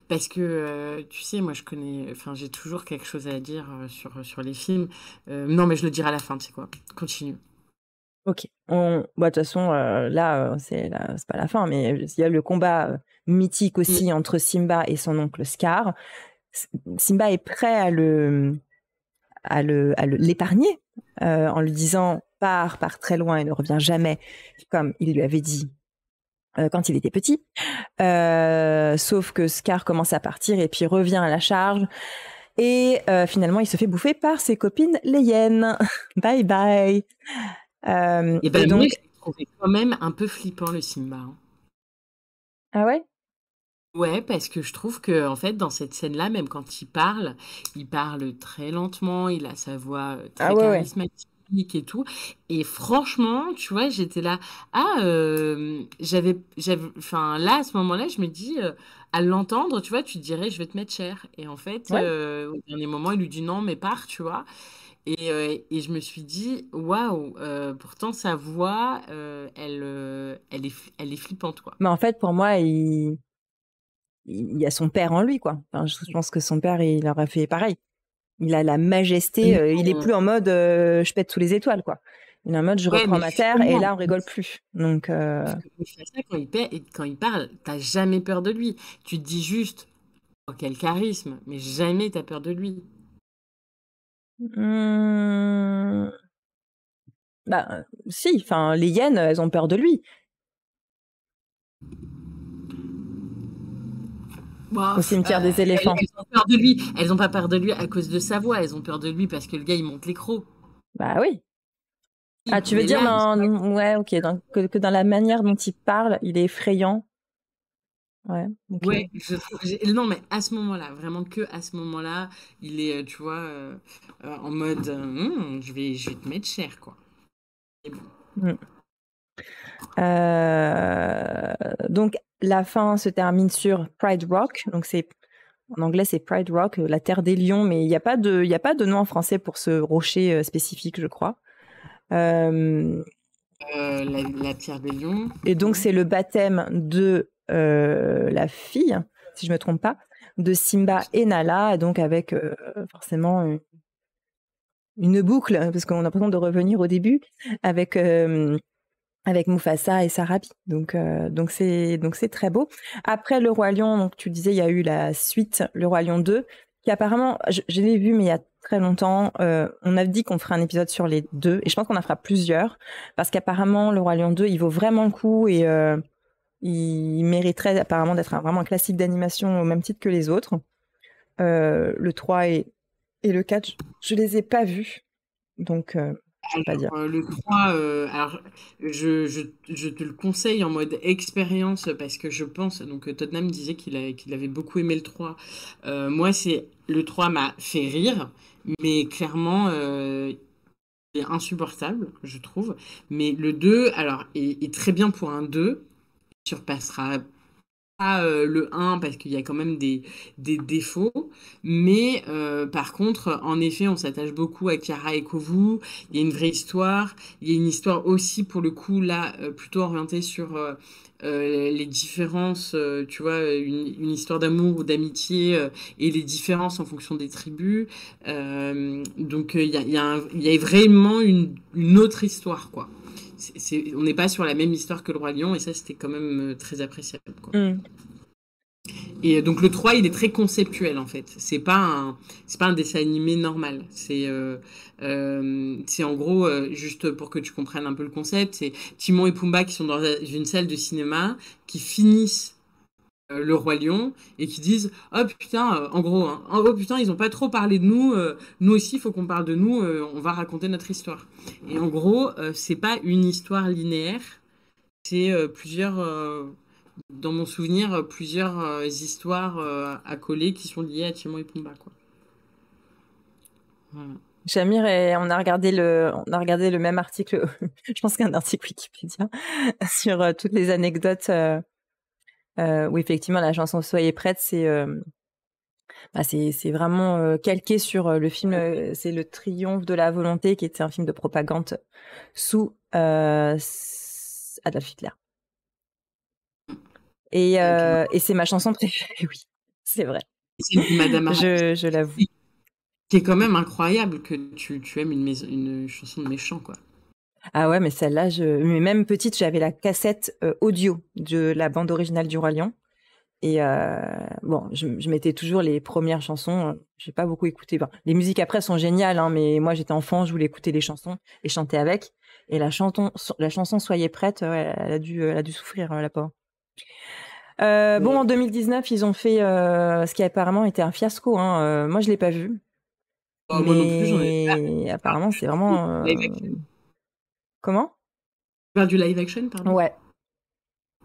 Parce que, euh, tu sais, moi, je connais, enfin, j'ai toujours quelque chose à dire euh, sur, sur les films. Euh, non, mais je le dirai à la fin, tu sais quoi? Continue. Ok. On... Bah, de toute façon, euh, là, euh, c'est la... c'est pas la fin, mais il y a le combat euh, mythique aussi entre Simba et son oncle Scar. Simba est prêt à le à le à le- l'épargner euh, en lui disant pars, pars très loin et ne reviens jamais, comme il lui avait dit euh, quand il était petit. Euh, sauf que Scar commence à partir et puis revient à la charge. Et euh, finalement, il se fait bouffer par ses copines les hyènes. bye bye. Et ben, et donc, trouvé quand même un peu flippant le Simba. hein. ah ouais? Ouais, parce que je trouve que en fait dans cette scène-là, même quand il parle, il parle très lentement, il a sa voix très Ah ouais, ouais. Et tout. Et franchement, tu vois, j'étais là, ah, euh, j'avais, j'avais, enfin là à ce moment-là, je me dis, euh, à l'entendre, tu vois, tu te dirais, je vais te mettre cher. Et en fait, Ouais. euh, au dernier moment, il lui dit non, mais pars, tu vois. Et, euh, et je me suis dit, waouh, euh, pourtant sa voix, euh, elle, euh, elle est, fli- elle est flippante, quoi. Mais en fait, pour moi, il, il y a son père en lui, quoi. Enfin, je pense que son père, il aurait fait pareil. Il a la majesté. euh, il est plus en mode euh, je pète sous les étoiles, quoi. Il est en mode je Ouais, reprends ma terre et là, on rigole plus. Donc, euh, Parce que Mufasa, quand il, pa- et quand il parle, t'as jamais peur de lui. Tu te dis juste, oh, quel charisme, mais jamais t'as peur de lui. hmm, bah, si. Enfin, les hyènes, elles ont peur de lui. Au cimetière des éléphants. Elles, elles ont peur de lui. Elles ont pas peur de lui à cause de sa voix. Elles ont peur de lui parce que le gars, il monte les crocs. Bah oui. Ah, tu veux dire là, dans... Ouais, ok. dans- que, que dans la manière dont il parle, il est effrayant. Ouais. ok. Ouais, je trouve- non, mais à ce moment-là, vraiment que à ce moment-là, il est, euh, tu vois, euh, euh, en mode, euh, Hum, je vais, je vais te mettre cher, quoi. Et bon. Euh, donc la fin se termine sur Pride Rock. Donc c'est en anglais c'est Pride Rock, euh, la terre des lions, mais il n'y a pas de il a pas de nom en français pour ce rocher euh, spécifique, je crois. Euh, la, la pierre des lions. et donc c'est le baptême de la fille, si je me trompe pas, de Simba et Nala, et donc avec forcément une, une boucle, parce qu'on a l'impression de revenir au début, avec avec Mufasa et Sarabi. Donc euh, donc c'est donc c'est très beau. Après le roi lion, donc tu disais il y a eu la suite, le roi lion 2, qui apparemment je, l'ai vu mais il y a très longtemps. euh, on a dit qu'on ferait un épisode sur les deux, et je pense qu'on en fera plusieurs parce qu'apparemment le roi lion 2 il vaut vraiment le coup et euh, il mériterait apparemment d'être un- vraiment un classique d'animation au même titre que les autres. Le 3 et, le 4, je, je les ai pas vus. Donc, je pas dire. Euh, le 3, euh, alors je, je, je te le conseille en mode expérience parce que je pense, donc euh, Tottenham disait qu'il avait beaucoup aimé le 3. Euh, moi, c'est le 3 m'a fait rire, mais clairement, euh, c'est insupportable, je trouve. Mais le 2, alors, est, est très bien pour un 2, surpassera pas euh, le 1 parce qu'il y a quand même des, des défauts. Mais euh, par contre, en effet, on s'attache beaucoup à Chiara et Kovu. Il y a une vraie histoire. Il y a une histoire aussi, pour le coup, là, euh, plutôt orientée sur les différences, tu vois, une, histoire d'amour ou d'amitié et les différences en fonction des tribus. Donc, il y a, y a vraiment une, une autre histoire, quoi. On n'est pas sur la même histoire que le Roi Lion, et ça, c'était quand même euh, très appréciable, quoi. Mm. Et donc le 3, il est très conceptuel en fait. C'est pas un, c'est pas un dessin animé normal. C'est, euh, euh, c'est en gros euh, juste pour que tu comprennes un peu le concept. C'est Timon et Pumba qui sont dans une salle de cinéma, qui finissent euh, le roi lion et qui disent oh putain euh, en gros hein, oh putain ils ont pas trop parlé de nous euh, nous aussi il faut qu'on parle de nous euh, on va raconter notre histoire et en gros euh, c'est pas une histoire linéaire c'est euh, plusieurs euh, dans mon souvenir euh, plusieurs euh, histoires euh, accolées qui sont liées à Timon et Pumba quoi. Jamir on a regardé le, on a regardé le même article, je pense qu'un article Wikipédia sur euh, toutes les anecdotes euh, euh, où effectivement la chanson Soyez prête, c'est euh, bah, c'est c'est vraiment euh, calqué sur euh, le film, euh, c'est le Triomphe de la volonté qui était un film de propagande sous euh, Adolf Hitler. Et, euh, et c'est ma chanson préférée, oui, c'est vrai. c'est Madame Je, je l'avoue. qui est quand même incroyable que tu, tu aimes une, maison- une chanson de méchant quoi Ah ouais, mais celle-là, je... mais même petite, j'avais la cassette euh, audio de la bande originale du Roi Lion. Et euh, bon, je, je mettais toujours les premières chansons. euh, J'ai pas beaucoup écouté. Les musiques après sont géniales, hein, mais moi j'étais enfant, je voulais écouter les chansons et chanter avec. Et la chanson, la chanson Soyez prête, ouais, elle a dû, elle a dû souffrir, la pauvre. Euh, bon, en 2019, ils ont fait euh, ce qui apparemment était un fiasco. Hein. Moi, je l'ai pas vu, Oh, moi non plus ai mais apparemment, c'est vraiment. Comment? Faire du live action pardon? Ouais.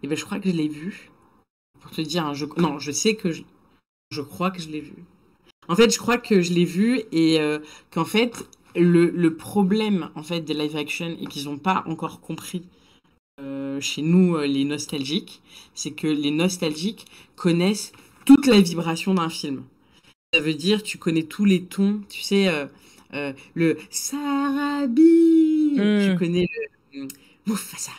Et ben, je crois que je l'ai vu. Pour te dire, hein, je... non, je sais que je... je crois que je l'ai vu. En fait, je crois que je l'ai vu et euh, qu'en fait, le, le problème en fait des live action et qu'ils n'ont pas encore compris euh, chez nous, euh, les nostalgiques, c'est que les nostalgiques connaissent toute la vibration d'un film. Ça veut dire, tu connais tous les tons, tu sais, euh, le Sarabi, Mm. tu connais le mm, Mufasa,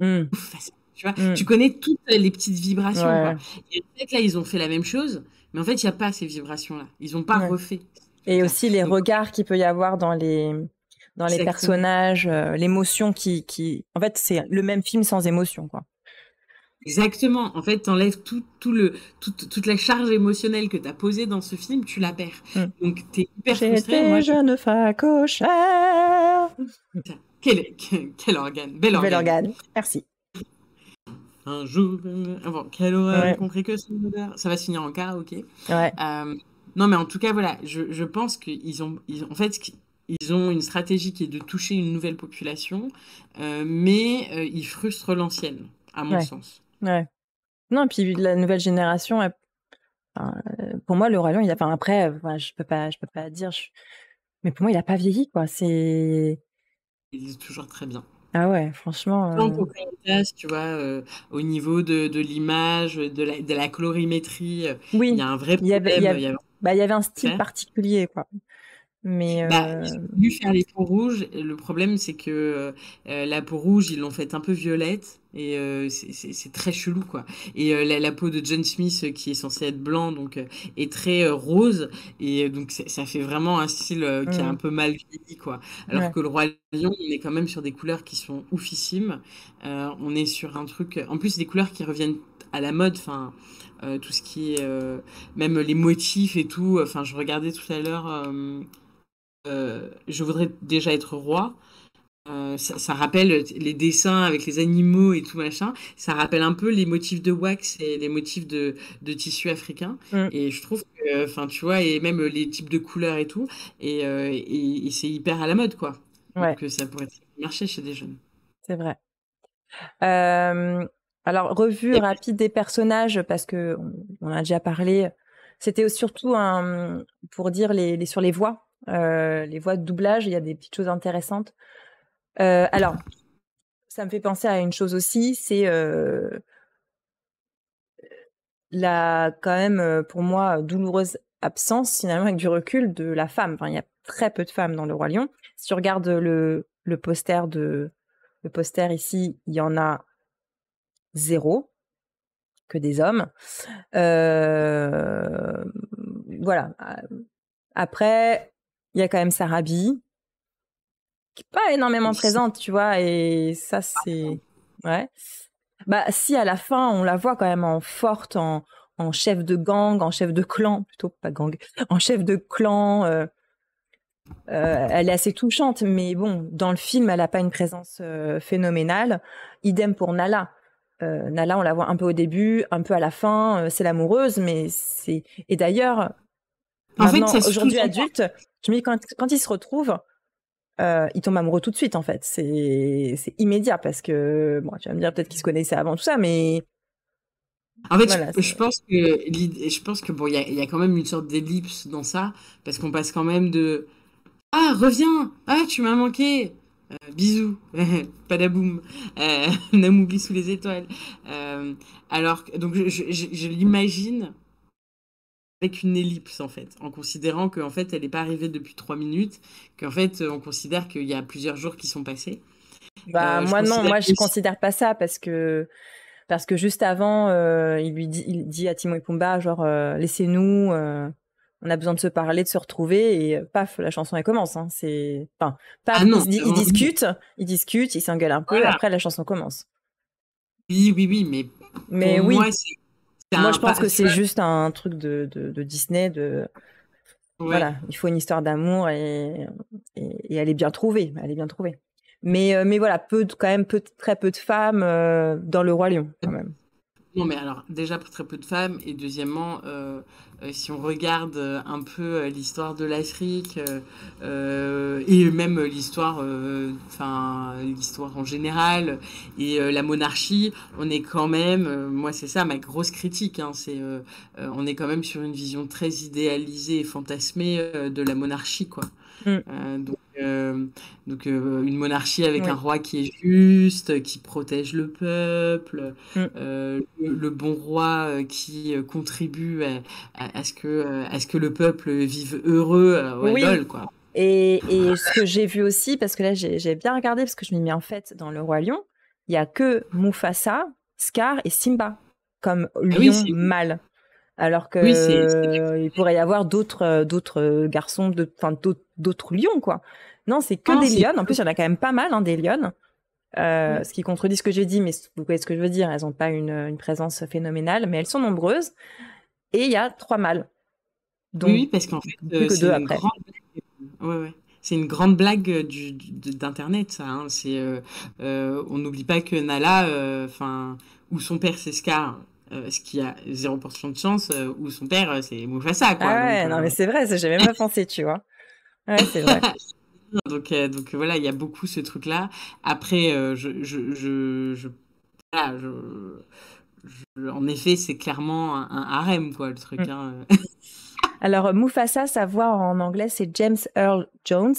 Hmm. Mufasa, tu vois, Mm. tu connais toutes les petites vibrations. Ouais. quoi. Et en fait, là, ils ont fait la même chose, mais en fait, il n'y a pas ces vibrations-là. Ils n'ont pas Ouais. refait. Et aussi les Donc, regards qu'il peut y avoir dans les dans les Exactement. personnages, euh, l'émotion qui qui en fait c'est le même film sans émotion quoi. Exactement. En fait, t'enlèves tout, tout le, toute, toute la charge émotionnelle que t'as posée dans ce film, tu la perds. Mm. Donc, t'es hyper frustré. Moi, jeune facochère. quel, quel, quel organe. Bel organe. Bel organe. Merci. Un jour. euh, bon, quelle aurait Ouais. compris que. Ça va se finir en karaoké. Ouais. Euh, non, mais en tout cas, voilà. Je, je pense qu'ils ont, ils ont. En fait, ils ont une stratégie qui est de toucher une nouvelle population, euh, mais euh, ils frustrent l'ancienne, à mon Ouais. sens. Ouais. Non, puis la nouvelle génération, elle- enfin, euh, pour moi, le Roi Lion, il a, enfin, après, euh, voilà, je peux pas, je peux pas dire, je- mais pour moi, il a pas vieilli, quoi. C'est, Il est toujours très bien. ah ouais, franchement, euh, tu vois, euh, au niveau de, de l'image, de la, de la colorimétrie, euh, il oui, y a un vrai il y avait- il y problème. avait- il y avait- bah, il y avait un style Ouais. particulier, quoi. Mais, Bah, euh, ils ont voulu faire les peaux rouges. Le problème, c'est que euh, la peau rouge, ils l'ont faite un peu violette. Et euh, c'est très chelou, quoi. Et euh, la, la peau de John Smith, euh, qui est censée être blanc, donc, euh, est très euh, rose. Et euh, donc, ça fait vraiment un style euh, qui est un peu mal vieilli, quoi. Alors Ouais. que le Roi Lion, on est quand même sur des couleurs qui sont oufissimes. Euh, on est sur un truc... En plus, des couleurs qui reviennent à la mode. Enfin, euh, tout ce qui est... euh, même les motifs et tout. Enfin, je regardais tout à l'heure... euh, je voudrais déjà être roi. Euh, ça, ça rappelle les dessins avec les animaux et tout machin. Ça rappelle un peu les motifs de wax et les motifs de, de tissu africain. Mm. Et je trouve que, enfin, tu vois, et même les types de couleurs et tout. Et, euh, et, et c'est hyper à la mode, quoi. Ouais. Donc ça pourrait marcher chez des jeunes. C'est vrai. Euh, alors, revue Et- rapide des personnages, parce que on, on a déjà parlé. C'était surtout un, pour dire les, les- sur les voix, les voix de doublage, il y a des petites choses intéressantes. Euh, alors, ça me fait penser à une chose aussi, c'est euh, la, quand même, euh, pour moi, douloureuse absence, finalement, avec du recul, de la femme. Il y a très peu de femmes dans Le Roi Lion. Si tu regardes le, le poster de, le poster ici, il y en a zéro, que des hommes. Euh, voilà. Après, il y a quand même Sarabi, qui est pas énormément présente, tu vois, et ça, c'est... Ouais. Bah, si à la fin, on la voit quand même en forte, en, en chef de gang, en chef de clan, plutôt pas gang, en chef de clan. euh, euh, elle est assez touchante, mais bon, dans le film, elle n'a pas une présence euh, phénoménale. Idem pour Nala. Nala, on la voit un peu au début, un peu à la fin. c'est l'amoureuse, mais c'est. Et d'ailleurs, En fait, aujourd'hui adulte, je me dis quand, quand ils se retrouvent, euh, ils tombent amoureux tout de suite en fait. C'est c'est immédiat parce que bon, tu vas me dire peut-être qu'ils se connaissaient avant tout ça, mais En fait, Voilà, je, pense que je pense que bon, il y a, il y a quand même une sorte d'ellipse dans ça parce qu'on passe quand même de ah reviens! Ah tu m'as manqué! Euh, bisous. Padaboum euh, Namougli sous les étoiles. Euh, alors que- donc je, je, je- je l'imagine avec une ellipse en fait en considérant qu'en fait elle n'est pas arrivée depuis trois minutes qu'en fait on considère qu'il y a plusieurs jours qui sont passés bah Euh, moi non, moi que je si- considère pas ça parce que parce que juste avant, euh, il lui dit, il dit à Timon et Pumba genre euh, laissez-nous, euh, on a besoin de se parler, de se retrouver et euh, paf, la chanson elle commence. Hein. C'est enfin paf, Ah non, ils, ils discutent, ils discutent, ils s'engueulent un peu, Voilà. après la chanson commence. oui oui oui mais Mais pour oui, moi c'est moi je pense que c'est juste un truc de, de, de Disney de Ouais. Voilà, il faut une histoire d'amour et, et, et elle est bien trouvée, elle est bien trouvée. Mais, euh, mais voilà, peu de- quand même peu, très peu de femmes euh, dans le roi lion quand même. Non, mais alors, déjà, pour très peu de femmes, et deuxièmement, euh, euh, si on regarde euh, un peu euh, l'histoire de l'Afrique, et même l'histoire, enfin, l'histoire en général, et la monarchie, on est quand même, moi, c'est ça ma grosse critique, hein, c'est, on est quand même sur une vision très idéalisée et fantasmée de la monarchie, quoi. Mm. Euh, donc, euh, donc euh, une monarchie avec Oui. un roi qui est juste, qui protège le peuple, Mm. le, le bon roi qui contribue à, à, à ce que, à ce que le peuple vive heureux, ouais, Oui. lol, quoi. Et, et ce que j'ai vu aussi, parce que là j'ai bien regardé, parce que je m'y mets en fait dans le roi lion, il y a que Mufasa, Scar et Simba comme Ah oui, lion c'est- mâle. Alors que Oui, euh, il pourrait y avoir d'autres euh, d'autres euh, garçons, d'autres lions quoi. Non, c'est que Non, des lionnes. En plus, il y en a quand même pas mal, hein, des lionnes. Euh, Ce qui contredit ce que j'ai dit, mais vous voyez ce que je veux dire. Elles n'ont pas une, une présence phénoménale, mais elles sont nombreuses. Et il y a trois mâles. Donc, oui, parce qu'en fait, euh, c'est une grande. Ouais, ouais. Une grande blague du, d'Internet, ça. hein. Euh, on n'oublie pas que Nala, enfin, ou son père c'est Scar, euh, ce qui a 0% de chance, euh, ou son père euh, c'est Mufasa, quoi. Ah ouais, Donc, non, euh, mais c'est vrai, j'ai même pas pensé, tu vois. Ouais, c'est vrai. Donc, donc voilà, il y a beaucoup ce truc-là. Après, je, je, je, je- voilà, je- je- en effet, c'est clairement un, un harem, quoi, le truc. Mm. hein. Alors, Mufasa, sa voix en anglais, c'est James Earl Jones.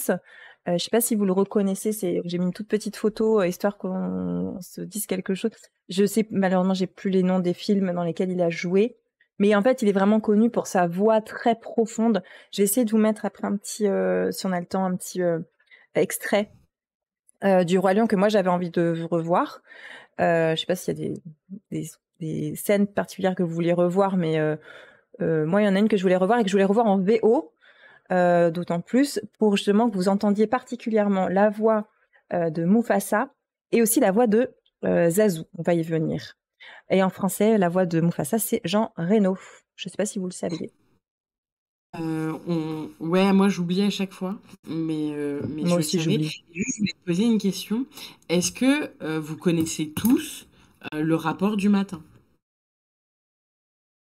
Euh, je sais pas si vous le reconnaissez, c'est, j'ai mis une toute petite photo, euh, histoire qu'on se dise quelque chose. Je sais, malheureusement, j'ai plus les noms des films dans lesquels il a joué. Mais en fait, il est vraiment connu pour sa voix très profonde. Je vais essayer de vous mettre après un petit, euh, si on a le temps, un petit euh, extrait euh, du Roi Lion que moi j'avais envie de revoir. Euh, je sais pas s'il y a des, des, des scènes particulières que vous vouliez revoir, mais moi il y en a une que je voulais revoir et que je voulais revoir en VO, euh, d'autant plus pour justement que vous entendiez particulièrement la voix euh, de Mufasa et aussi la voix de euh, Zazu. On va y venir. Et en français, la voix de Mufasa, c'est Jean Reno. Je sais pas si vous le saviez. Euh, on... Ouais, moi j'oublie à chaque fois, mais, mais Moi je aussi, j'oublie. Juste, je voulais te poser une question. Est-ce que vous connaissez tous le rapport du matin?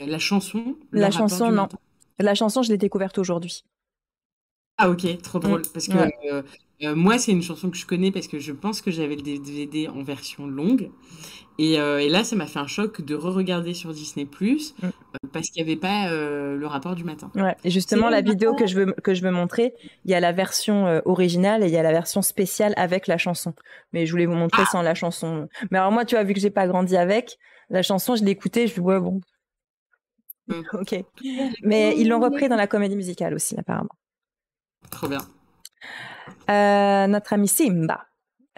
La chanson La chanson, non. matin. La chanson, je l'ai découverte aujourd'hui. Ah ok, trop drôle. Parce que ouais. euh, euh, moi, c'est une chanson que je connais parce que je pense que j'avais le DVD en version longue. Et, euh, et là, ça m'a fait un choc de re-regarder sur Disney Plus Mm. parce qu'il n'y avait pas euh, le rapport du matin. Ouais. Et justement, la vidéo que je veux que je veux montrer, il y a la version euh, originale et il y a la version spéciale avec la chanson. Mais je voulais vous montrer Ah. sans la chanson. Mais alors moi, tu vois, vu que j'ai pas grandi avec la chanson, je l'ai écoutée, je me ouais bon, Mm. ok. Mais ils l'ont repris dans la comédie musicale aussi, apparemment. Trop bien. Euh, notre ami Simba.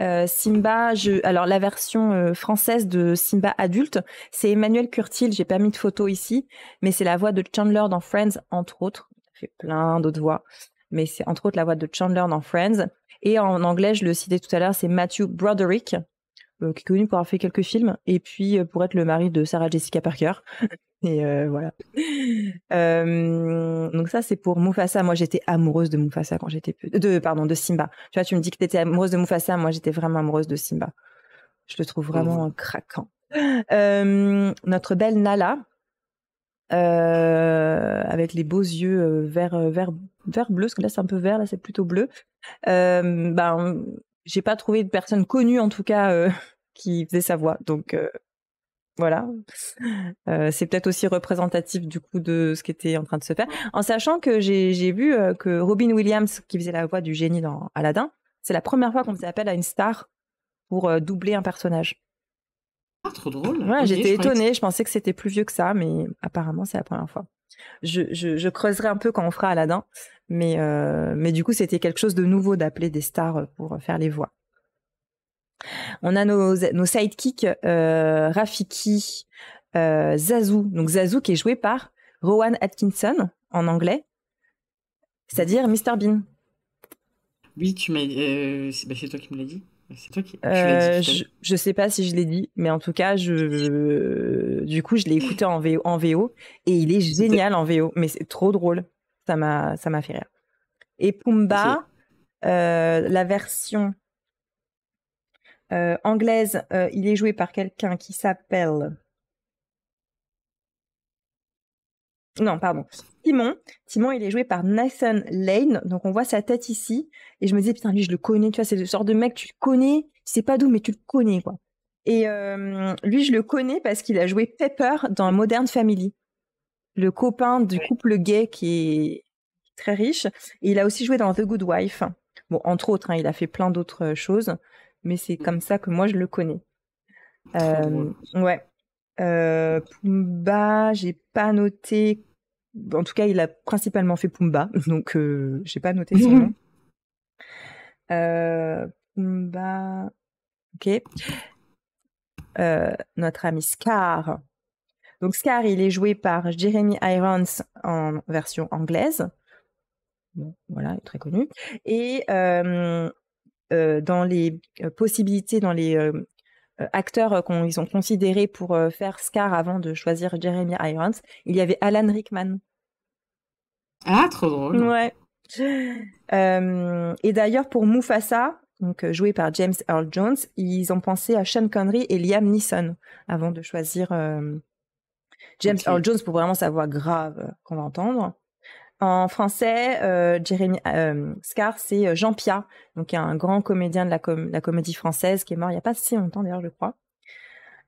Euh, Simba, alors la version euh, française de Simba adulte, c'est Emmanuel Curtil. J'ai pas mis de photo ici, mais c'est la voix de Chandler dans Friends, entre autres. Il fait plein d'autres voix, mais c'est entre autres la voix de Chandler dans Friends. Et en anglais, je le citais tout à l'heure, c'est Matthew Broderick, qui est connu pour avoir fait quelques films, et puis pour être le mari de Sarah Jessica Parker. Et euh, voilà. Euh, donc ça, c'est pour Mufasa. Moi, j'étais amoureuse de Mufasa quand j'étais de pardon de Simba. Tu vois, tu me dis que tu étais amoureuse de Mufasa. Moi, j'étais vraiment amoureuse de Simba. Je le trouve vraiment craquant. Euh, notre belle Nala, avec les beaux yeux vert, vert, vert bleu, parce que là c'est un peu vert, là c'est plutôt bleu. Ben, j'ai pas trouvé de personne connue en tout cas qui faisait sa voix, donc euh, voilà. Euh, c'est peut-être aussi représentatif du coup de ce qui était en train de se faire, en sachant que j'ai vu euh, que Robin Williams, qui faisait la voix du génie dans Aladdin, c'est la première fois qu'on faisait appel à une star pour euh, doubler un personnage. Ah, trop drôle. Ouais, j'étais que étonnée. Je pensais que c'était plus vieux que ça, mais apparemment, c'est la première fois. Je, je, je creuserai un peu quand on fera Aladdin, mais, euh, mais du coup, c'était quelque chose de nouveau d'appeler des stars pour faire les voix. On a nos, nos sidekicks euh, Rafiki, euh, Zazu. Donc Zazu qui est joué par Rowan Atkinson en anglais, c'est-à-dire Mr Bean. Oui, tu m'as. Euh, c'est bah, c'est toi qui me l'as dit. C'est toi qui. Euh, dit je, je sais pas si je l'ai dit, mais en tout cas, je, du coup, je l'ai écouté en VO, en VO et il est génial en VO, mais c'est trop drôle. Ça m'a, ça m'a fait rire. Et Pumba, euh, la version euh, anglaise, euh, il est joué par quelqu'un qui s'appelle. Non, pardon. Timon. Timon, il est joué par Nathan Lane. Donc, on voit sa tête ici. Et je me disais, putain, lui, je le connais. Tu vois, c'est le genre de mec, tu le connais. Tu sais pas d'où, mais tu le connais, quoi. Et euh, lui, je le connais parce qu'il a joué Pepper dans Modern Family. Le copain du couple gay qui est très riche. Et il a aussi joué dans The Good Wife. Bon, entre autres, hein, il a fait plein d'autres choses. Mais c'est comme ça que moi, je le connais. Euh, ouais. Euh, Pumba, j'ai pas noté. En tout cas, il a principalement fait Pumba, donc euh, j'ai pas noté son nom. Euh, Pumba, ok. Notre ami Scar. Donc Scar, il est joué par Jeremy Irons en version anglaise. Bon, voilà, il est très connu. Et dans les euh, possibilités, dans les euh, euh, acteurs qu'on ils ont considérés pour euh, faire Scar avant de choisir Jeremy Irons, il y avait Alan Rickman. Ah, trop drôle. Ouais. Euh, et d'ailleurs, pour Mufasa, donc euh, joué par James Earl Jones, ils ont pensé à Sean Connery et Liam Neeson avant de choisir euh, James. Earl Jones pour vraiment sa voix grave euh, qu'on va entendre. En français, euh, Jérémy euh, Scar, c'est euh, Jean Pia, donc un grand comédien de la, com- la comédie française qui est mort il n'y a pas si longtemps d'ailleurs, je crois.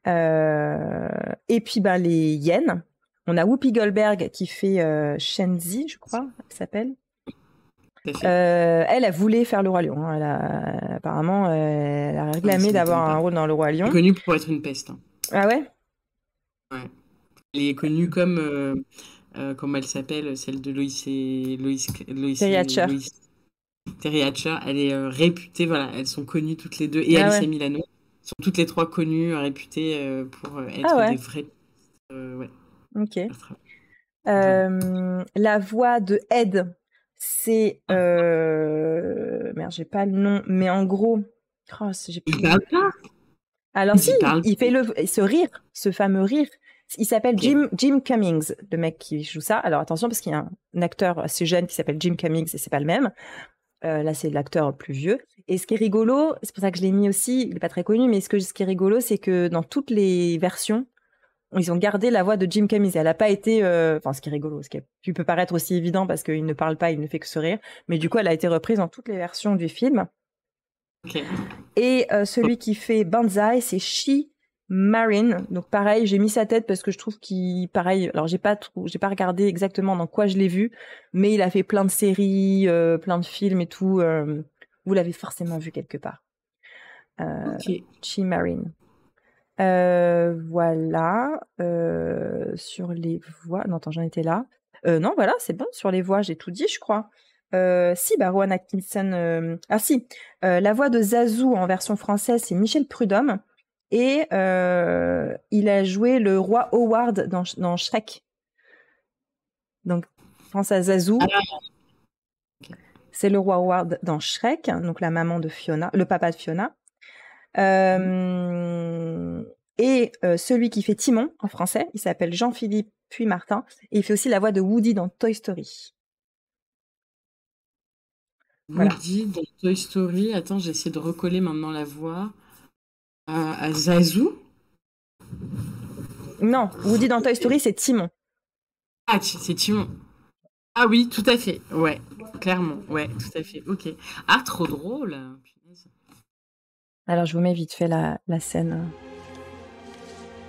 Euh, et puis bah, les hyènes. On a Whoopi Goldberg qui fait Shenzi, je crois, elle s'appelle. Elle, elle voulait faire le roi lion. hein. Elle a, apparemment, elle a réclamé d'avoir un pas. rôle dans le roi lion. connue pour être une peste. hein. Ah ouais? Elle est connue comme. Euh, comment elle s'appelle Celle de Lois et. Lois, Lois Terry Hatcher. Terry Hatcher. Elle est euh, réputée, voilà. Elles sont connues toutes les deux. Et Ah Alicia ouais. Milano. sont toutes les trois connues, réputées euh, pour être Ah ouais. des vraies. ouais, Ok. la voix de Ed, c'est euh... merde, j'ai pas le nom, mais en gros, oh, j'ai plus Il le nom. parle pas? Alors il si, parle il fait le ce rire, ce fameux rire. Il s'appelle. Jim Jim Cummings, le mec qui joue ça. Alors attention parce qu'il y a un acteur assez jeune qui s'appelle Jim Cummings et c'est pas le même. Euh, là c'est l'acteur plus vieux. Et ce qui est rigolo, c'est pour ça que je l'ai mis aussi. Il est pas très connu, mais ce que ce qui est rigolo, c'est que dans toutes les versions, ils ont gardé la voix de Jim Cummings. Elle a pas été, euh, enfin ce qui est rigolo, ce qui peut paraître aussi évident parce qu'il ne parle pas, il ne fait que sourire. Mais du coup, elle a été reprise dans toutes les versions du film. Et euh, celui qui fait Banzai, c'est Shi Marin. Donc pareil, j'ai mis sa tête parce que je trouve qu'il pareil. Alors j'ai pas trou- j'ai pas regardé exactement dans quoi je l'ai vu, mais il a fait plein de séries, euh, plein de films et tout. euh, vous l'avez forcément vu quelque part. Euh. Chi Marin. Voilà. Sur les voix. Non, attends, j'en étais là. Non, voilà, c'est bon. Sur les voix, j'ai tout dit, je crois. Euh, si, bah, Rowan Atkinson. Ah, si. La voix de Zazu en version française, c'est Michel Prudhomme. Et euh, il a joué le roi Howard dans, dans Shrek. Donc, pense à Zazu. C'est le roi Howard dans Shrek, donc la maman de Fiona, le papa de Fiona. Euh, Et euh, celui qui fait Timon en français, il s'appelle Jean-Philippe Puy-Martin et il fait aussi la voix de Woody dans Toy Story. Voilà. Woody dans Toy Story. Attends, j'essaie de recoller maintenant la voix. À, à Zazu Non, Woody dans Toy Story, c'est Timon. Ah, c'est Timon. Ah oui, tout à fait. Ouais, clairement. Ouais, tout à fait. Ok. Ah, trop drôle. Alors, je vous mets vite fait la, la scène euh,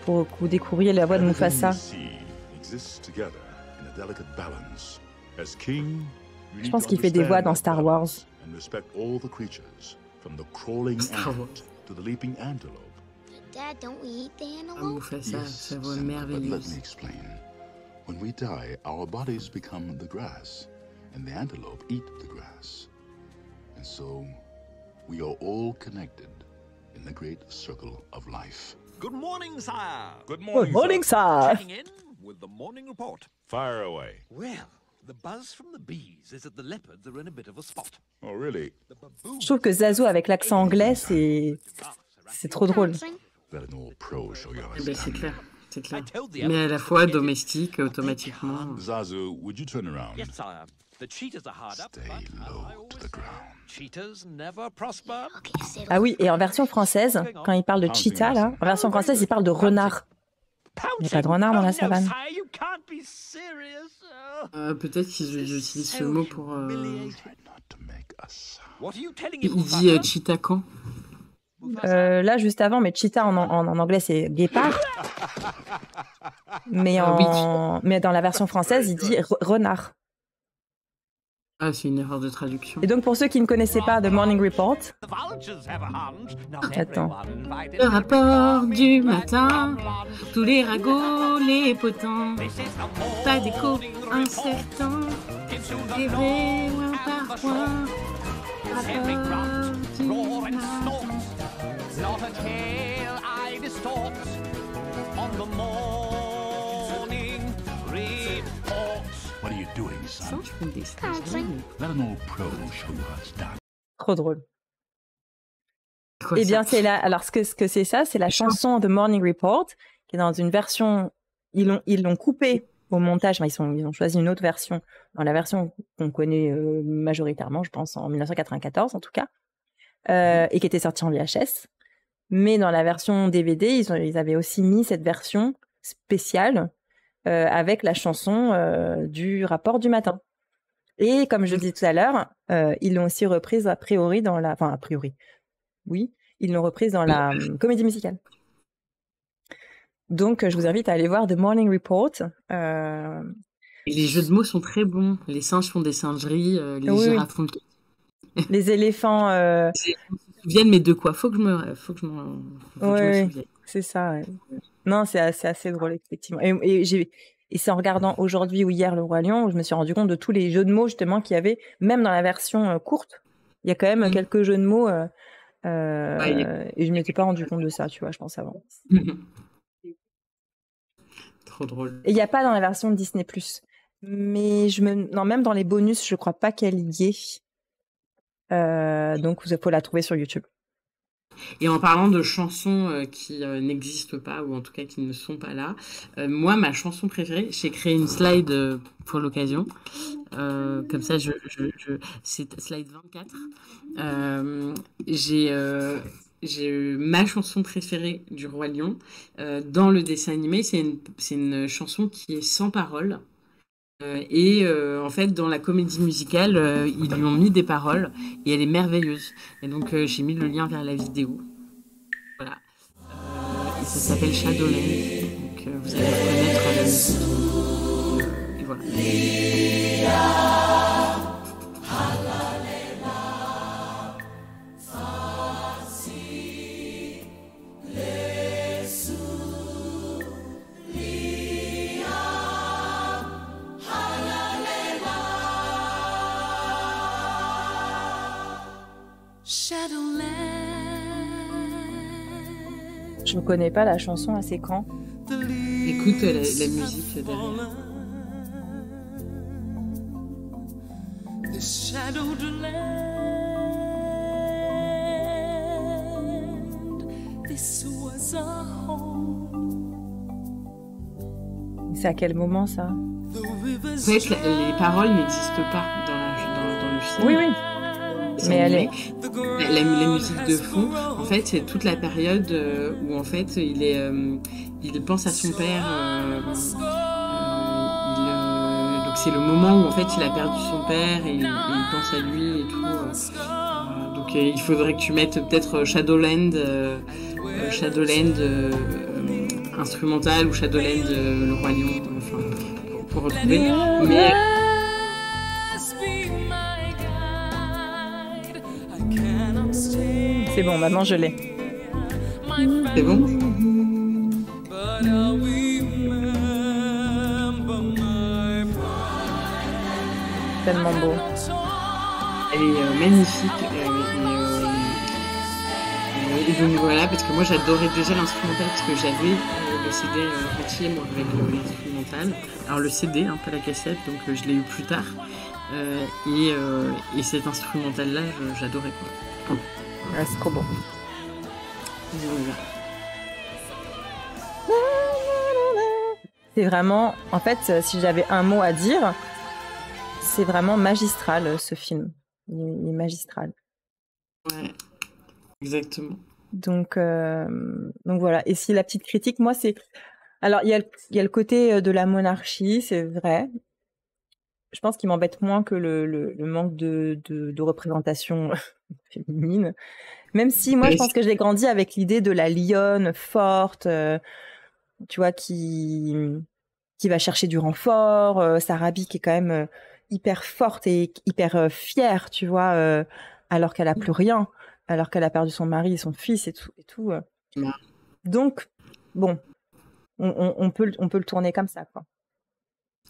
pour que vous découvriez la voix de Mufasa. Je pense qu'il fait des voix dans Star Wars. Star Wars. Ant to the leaping antelope. But Dad, don't we eat the antelope? Mufasa, Yes, sa voix Simba, but let me explain. When we die, our bodies become the grass, and the antelope eat the grass. And so, we are all connected in the great circle of life. Good morning, sire. Good Good morning, sir. Checking in with the morning report. Fire away. Well, the buzz from the bees is that the leopards are in a bit of a spot. Oh, really? Je trouve que Zazu avec l'accent anglais, c'est c'est trop drôle. Eh ben, c'est clair. C'est clair. Mais à la fois domestique, automatiquement. Zazu, would you turn around? Yes, sire. The cheetahs are hard up, Stay but as I low to always the say, ground. cheetahs never prosper. Ah oui, et en version française, quand il parle de cheetah, là, en version française, il parle de renard. Il n'y a pas de renard dans la savane. Euh, Peut-être qu'ils utilisent ce mot pour. euh, Il dit euh, cheetah quand? Euh, là, juste avant, mais cheetah en, en, en anglais, c'est guépard. Mais, Ah en, mais dans la version française, il dit re- renard. Ah, c'est une erreur de traduction. Et donc, pour ceux qui ne connaissaient pas The Morning Report, Attends. Le rapport du matin, tous les ragots, les potins, pas d'écho incertain, et and par the point. Rapport du matin. What are you doing, Ça, son? je fais des Patrick. Let an old pro show you how it's done? trop drôle. Quoi, Eh bien, c'est là. Alors, ce que ce que c'est ça, c'est la chanson The Morning Report, qui est dans une version. Ils l'ont ils l'ont coupé au montage. Enfin, ils, sont, ils ont choisi une autre version, dans la version qu'on connaît euh, majoritairement, je pense, en 1994 en tout cas, euh, et qui était sortie en VHS. Mais dans la version DVD, ils, ont, ils avaient aussi mis cette version spéciale euh, avec la chanson euh, du rapport du matin. Et comme je disais tout à l'heure, euh, ils l'ont aussi reprise a priori dans la. Enfin, a priori. Oui, ils l'ont reprise dans la euh, comédie musicale. Donc, je vous invite à aller voir The Morning Report. Et les jeux de mots sont très bons. Les singes font des singeries, les Oui, oui. girafes font le les éléphants, euh, souviennent, mais de quoi? Faut que je me, faut que je m'en- je me souvienne. c'est ça. ouais. Non, c'est assez, assez drôle, effectivement. Et, et j'ai- et c'est en regardant aujourd'hui ou hier Le Roi Lion où je me suis rendu compte de tous les jeux de mots, justement, qu'il y avait, même dans la version euh, courte. Il y a quand même Mhm. quelques jeux de mots. euh, euh, Ouais, Et je ne m'étais pas rendu compte de ça, tu vois, je pense avant. Trop drôle. Et il n'y a pas dans la version de Disney+. Mais je me... non, même dans les bonus, je crois pas qu'elle y est. Euh, donc, il faut la trouver sur YouTube. Et en parlant de chansons euh, qui euh, n'existent pas, ou en tout cas qui ne sont pas là, euh, moi, ma chanson préférée, j'ai créé une slide pour l'occasion. Comme ça, je, je, je- c'est slide 24. Euh, j'ai ma chanson préférée du Roi Lion. Dans le dessin animé, c'est une, une chanson qui est sans paroles. Euh, et euh, en fait, dans la comédie musicale, euh, ils lui ont mis des paroles et elle est merveilleuse. Et donc, j'ai mis le lien vers la vidéo. Voilà. Ça s'appelle Shadowland. Donc, vous allez reconnaître la. Et voilà. Je ne connais pas la chanson à ses camps. Écoute la, la musique derrière. C'est à quel moment ça? En fait, la- les paroles n'existent pas dans, la- dans- dans le film. Oui, oui. Mais elle animé. La, la- la musique de fond, fait, c'est toute la période euh, où en fait il est, euh, il pense à son père. euh, donc c'est le moment où en fait il a perdu son père et, il- pense à lui et tout. donc il faudrait que tu mettes peut-être Shadowland, Shadowland instrumental ou Shadowland le roi lion, enfin pour, retrouver. C'est bon, maintenant je l'ai. c'est bon. Tellement beau. Elle est euh, magnifique. euh, et, euh, euh, donc voilà, parce que moi j'adorais déjà l'instrumental parce que j'avais le CD euh, entier moi avec l'instrumental. Alors le CD, hein, pas la cassette, donc euh, je l'ai eu plus tard. Euh, et, euh, et cet instrumental là, j'adorais quoi. Ouais, c'est trop bon. C'est vraiment, en fait, euh, si j'avais un mot à dire, c'est vraiment magistral euh, ce film. Il est, magistral. Ouais, exactement. Donc, euh, donc voilà. Et si la petite critique, moi, c'est. Alors, il y, a le- il y a le côté euh, de la monarchie, c'est vrai. Je pense qu'il m'embête moins que le, le, le manque de, de, de représentation féminine. Même si, moi, je pense que j'ai grandi avec l'idée de la lionne forte, euh, tu vois, qui, qui va chercher du renfort. Euh, Sarabi qui est quand même euh, hyper forte et hyper euh, fière, tu vois, alors qu'elle a plus rien, alors qu'elle a perdu son mari et son fils et tout. Et tout. Ouais. Donc, bon, on, on, on peut, on peut le tourner comme ça, quoi.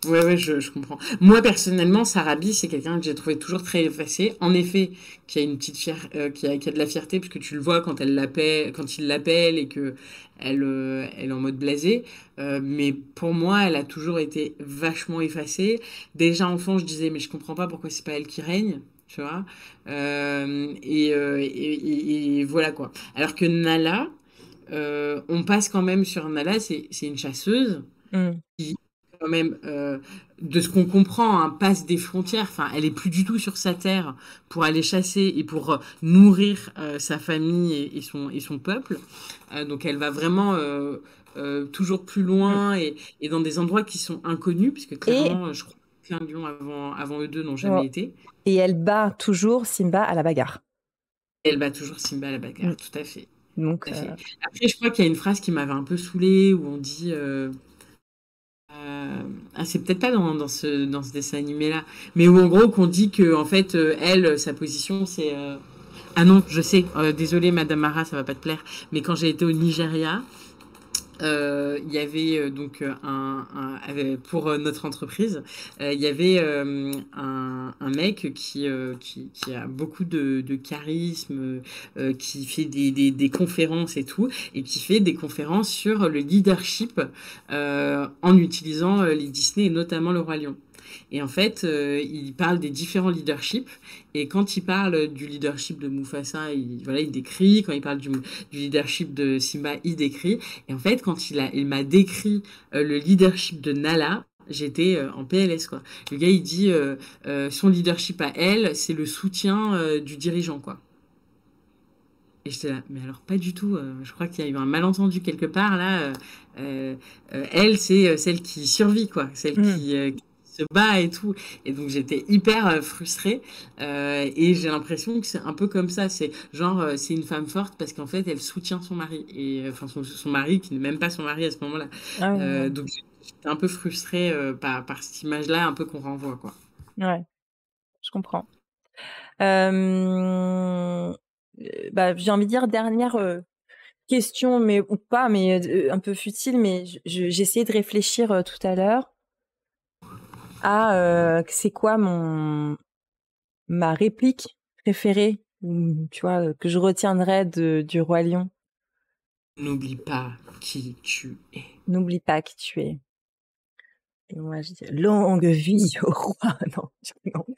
Ouais, ouais, je, je comprends. Moi, personnellement, Sarabi, c'est quelqu'un que j'ai trouvé toujours très effacé. En effet, qui a une petite fier, euh, qui a, qui a de la fierté, puisque tu le vois quand elle l'appelle, quand il l'appelle et que elle, euh, elle est en mode blasé. Euh, mais pour moi, elle a toujours été vachement effacée. Déjà enfant, je disais, mais je comprends pas pourquoi c'est pas elle qui règne. Tu vois? Euh, et, euh, et, et- et voilà quoi. Alors que Nala, euh, on passe quand même sur Nala, c'est c'est une chasseuse Mm. qui quand même euh, de ce qu'on comprend hein, passe des frontières enfin elle est plus du tout sur sa terre pour aller chasser et pour euh, nourrir euh, sa famille et, et son et son peuple Euh, donc elle va vraiment toujours plus loin et, et dans des endroits qui sont inconnus puisque clairement je crois qu'un lion avant avant eux deux n'ont jamais Ouais. été Et elle bat toujours Simba à la bagarre. elle bat toujours Simba à la bagarre Mm. tout à fait Donc, Après, je crois qu'il y a une phrase qui m'avait un peu saoulée où on dit. Euh, ah, c'est peut-être pas dans, dans ce, dans ce dessin animé-là, mais où en gros qu'on dit que en fait, euh, elle, sa position, c'est. euh, Ah non, je sais, désolée Madame Mara, ça va pas te plaire, mais quand j'ai été au Nigeria, euh, il y avait euh, donc euh, un, un- pour notre entreprise, il y avait euh, un, un mec qui, qui, qui a beaucoup de, de charisme, qui fait des, des, des conférences et tout, et qui fait des conférences sur le leadership en utilisant les Disney et notamment le Roi Lion. Et en fait, euh, il parle des différents leaderships. Et quand il parle du leadership de Mufasa, il, voilà, il décrit. Quand il parle du, du leadership de Simba, il décrit. Et en fait, quand il a, il m'a décrit euh, le leadership de Nala, j'étais euh, en PLS quoi. Le gars, il dit euh, euh, son leadership à elle, c'est le soutien du dirigeant quoi. Et j'étais là, mais alors pas du tout. je crois qu'il y a eu un malentendu quelque part là. elle, c'est celle qui survit quoi, celle Mm. qui, qui se bat et tout. Et donc j'étais hyper euh, frustrée. euh, et j'ai l'impression que c'est un peu comme ça. C'est genre, euh, c'est une femme forte parce qu'en fait, elle soutient son mari et enfin son, son mari qui n'est même pas son mari à ce moment-là. ah Euh, donc j'étais un peu frustrée euh, par, par cette image-là, un peu qu'on renvoie quoi. Ouais, je comprends. Bah, j'ai envie de dire dernière question, mais ou pas, mais un peu futile, mais j'ai essayé de réfléchir tout à l'heure à euh, c'est quoi mon ma réplique préférée, tu vois, euh, que je retiendrai de, du roi lion? N'oublie pas qui tu es. N'oublie pas qui tu es. Et moi, je dis longue vie au roi. Non.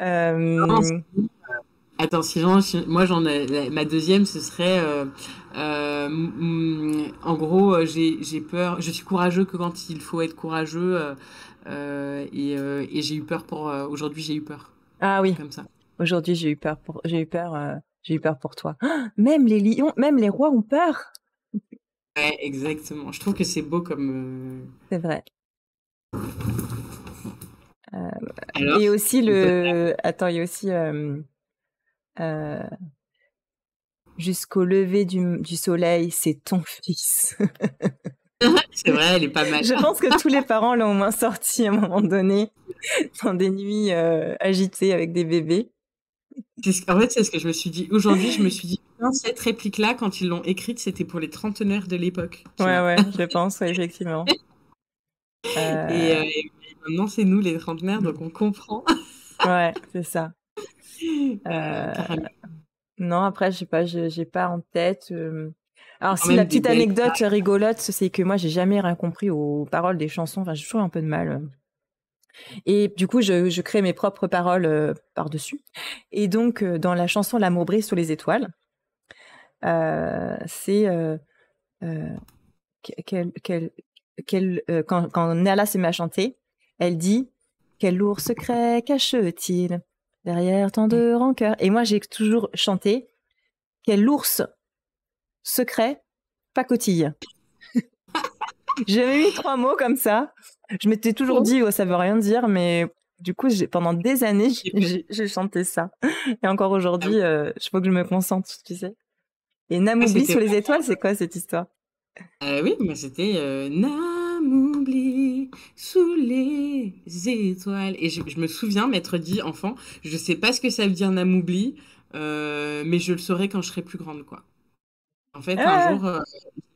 Euh, Non, c'est- Attends, sinon, si- moi j'en ai, ma deuxième, ce serait, euh, euh, mm, en gros, j'ai, peur, je suis courageux que quand il faut être courageux, et, euh, et j'ai eu peur pour, euh, aujourd'hui j'ai eu peur, Ah oui, comme ça. aujourd'hui j'ai eu peur pour, j'ai eu peur, euh, j'ai eu peur pour toi. Ah, même les lions, même les rois ont peur. Ouais, exactement. Je trouve que c'est beau comme. euh, C'est vrai. Alors, Et aussi le, attends, il y a aussi euh, euh, jusqu'au lever du, du soleil, c'est ton fils. c'est vrai, elle est pas mal. Je pense que tous les parents l'ont au moins sorti à un moment donné dans des nuits euh, agitées avec des bébés. En fait, c'est ce que je me suis dit. Aujourd'hui, je me suis dit, cette réplique-là, quand ils l'ont écrite, c'était pour les trentenaires de l'époque. Ouais, ouais, je pense, ouais, effectivement. Euh, Et, euh, et maintenant, c'est nous les trentenaires, donc on comprend. Ouais, c'est ça. Euh, non, après, je sais pas, j'ai pas en tête. Alors, si la petite anecdote rigolote, c'est que moi, j'ai jamais rien compris aux paroles des chansons. Enfin, j'ai toujours un peu de mal. euh. Et du coup, je, je crée mes propres paroles euh, par-dessus. Et donc, euh, dans la chanson L'amour brille sous les étoiles, euh, c'est que- quel, quel, quel, quand, quand Nala se met à chanter, elle dit Quel lourd secret cache-t-il derrière tant de rancœur? Et moi, j'ai toujours chanté Quel ours secret pacotille. J'avais mis trois mots comme ça. Je m'étais toujours dit, oh, ça veut rien dire, mais du coup, pendant des années, j'ai- chanté ça. Et encore aujourd'hui, euh, je faut que je me concentre, tu sais. Et Namoubli Ah, sous les étoiles, c'est quoi cette histoire? Euh, oui, c'était euh, Namoubli sous les étoiles. Et je, je me souviens m'être dit, enfant, je sais pas ce que ça veut dire Namoubli, euh, mais je le saurai quand je serai plus grande, quoi. En fait, Ah. un jour, euh,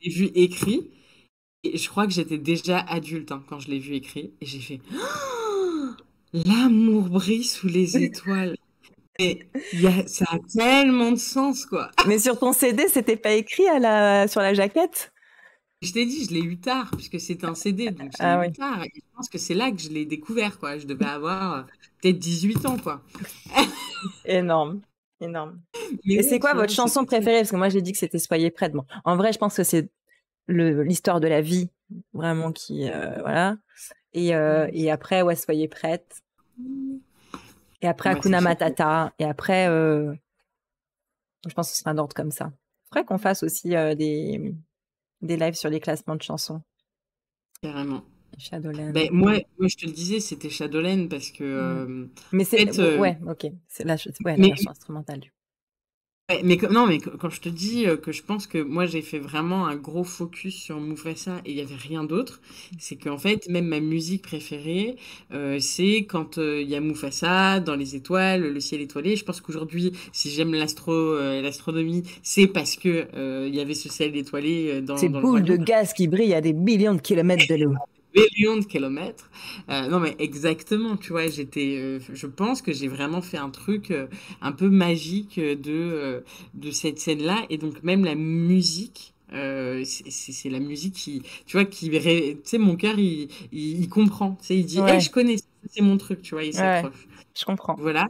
je l'ai vu écrit, et je crois que j'étais déjà adulte hein, quand je l'ai vu écrit, et j'ai fait Oh, L'amour brille sous les étoiles. Y a, ça a tellement de sens, quoi. Mais sur ton CD, c'était pas écrit à la, sur la jaquette? Je t'ai dit, je l'ai eu tard, puisque c'est un CD, donc je l'ai Ah eu oui. tard. Et je pense que c'est là que je l'ai découvert, quoi. Je devais avoir euh, peut-être 18 ans, quoi. Énorme, énorme. Mais Et c'est quoi votre chanson préférée? Parce que moi, j'ai dit que c'était Soyez prête. Bon, en vrai, je pense que c'est l'histoire de la vie, vraiment, qui. euh, voilà. Et, euh, et après, ouais, Soyez prête. Et après, c'est surtout- Matata. Et après, euh, je pense que ce sera un ordre comme ça. Faudrait qu'on fasse aussi des, des lives sur les classements de chansons. Carrément. Shadowland. Ben, moi, moi, je te le disais, c'était Shadowland parce que. euh, Mais c'est. fait, euh, Ouais, ok. C'est la, ouais, la version instrumentale. ouais, mais non, mais quand je te dis euh, que je pense que moi, j'ai fait vraiment un gros focus sur Mufasa et il n'y avait rien d'autre, c'est qu'en fait, même ma musique préférée, euh, c'est quand il y a Mufasa dans les étoiles, le ciel étoilé. Je pense qu'aujourd'hui, si j'aime l'astro, l'astronomie, c'est parce que il y avait ce ciel étoilé dans, Ces dans le boules de gaz qui brillent à des millions de kilomètres de l'eau. Millions de kilomètres. Euh, non, mais exactement, tu vois, j'étais, euh, je pense que j'ai vraiment fait un truc euh, un peu magique de, de cette scène-là. Et donc, même la musique, euh, c'est la musique qui, tu vois, qui, tu sais, mon cœur, il, il, il comprend. Tu sais, il dit, Ouais. hey, je connais, c'est mon truc, tu vois, il Ouais. s'accroche. Je comprends. Voilà.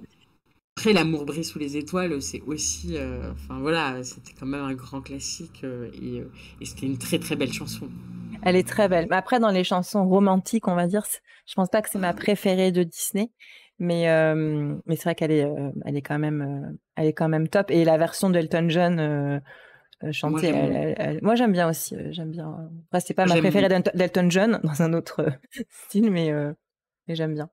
Après, L'amour brille sous les étoiles, c'est aussi, euh, enfin voilà, c'était quand même un grand classique euh, et, et c'était une très très belle chanson. Elle est très belle. Mais après, dans les chansons romantiques, on va dire, je pense pas que c'est ma préférée de Disney, mais euh, mais c'est vrai qu'elle est, euh, elle est quand même, euh, elle est quand même top. Et la version d'Elton John euh, euh, chantée, j'aime elle- bien. elle- elle- moi j'aime bien aussi. euh, j'aime bien. Après, c'est pas ma préférée d'Elton John dans un autre euh, style, mais euh, mais j'aime bien.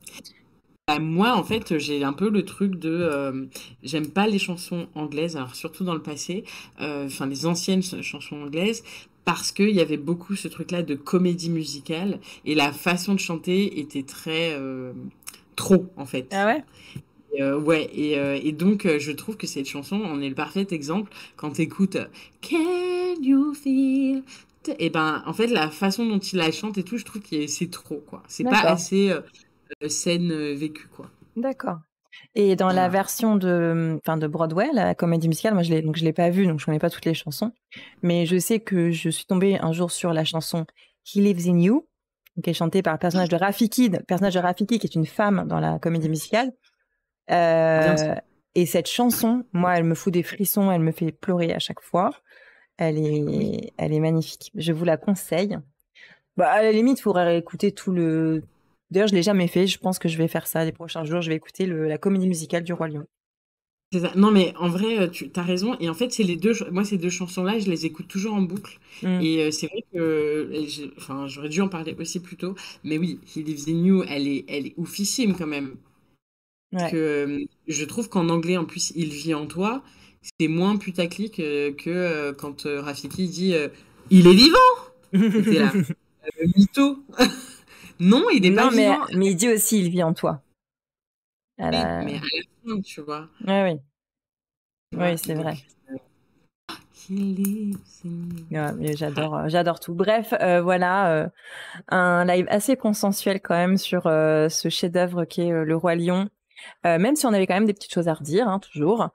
Bah, moi, en fait, j'ai un peu le truc de, euh, j'aime pas les chansons anglaises, alors surtout dans le passé, euh, enfin les anciennes ch- chansons anglaises, parce qu'il y avait beaucoup ce truc-là de comédie musicale et la façon de chanter était très euh, trop en fait. Ah ouais? Euh, ouais, et, euh, et donc euh, je trouve que cette chanson en est le parfait exemple quand tu écoutes Can you feel? Et ben en fait la façon dont il la chante et tout, je trouve que c'est trop quoi. C'est pas assez scène vécue quoi. D'accord. Et dans la Voilà. version de, enfin de Broadway, la comédie musicale, moi je l'ai, donc je l'ai pas vue, donc je connais pas toutes les chansons, mais je sais que je suis tombée un jour sur la chanson He Lives in You, qui est chantée par le personnage de Rafiki, le personnage de Rafiki qui est une femme dans la comédie musicale. Euh, Bien sûr. Et cette chanson, moi, elle me fout des frissons, elle me fait pleurer à chaque fois. Elle est, elle est magnifique. Je vous la conseille. Bah, à la limite, il faudrait écouter tout le. D'ailleurs, je l'ai jamais fait. Je pense que je vais faire ça les prochains jours. Je vais écouter le- la comédie musicale du Roi Lion. Non, mais en vrai, euh, tu as raison. Et en fait, c'est les deux, moi, ces deux chansons-là, je les écoute toujours en boucle. Mm. Et euh, c'est vrai que, j'ai- enfin, j'aurais dû en parler aussi plus tôt. Mais oui, He Lives in You, elle est, elle est oufissime quand même. Parce que euh, je trouve qu'en anglais, en plus, il vit en toi, c'est moins putaclic euh, que euh, quand euh, Rafiki dit euh, il est vivant. T'es là, euh, mytho. non, il est non, pas mais, vivant. mais il dit aussi, il vit en toi. Mais à la fin, tu vois. Ouais, oui. Oui, c'est vrai. Ouais, j'adore, euh, j'adore tout. Bref, euh, voilà, euh, un live assez consensuel quand même sur euh, ce chef-d'œuvre qui est Le Roi Lion. Même si on avait quand même des petites choses à redire, hein, toujours.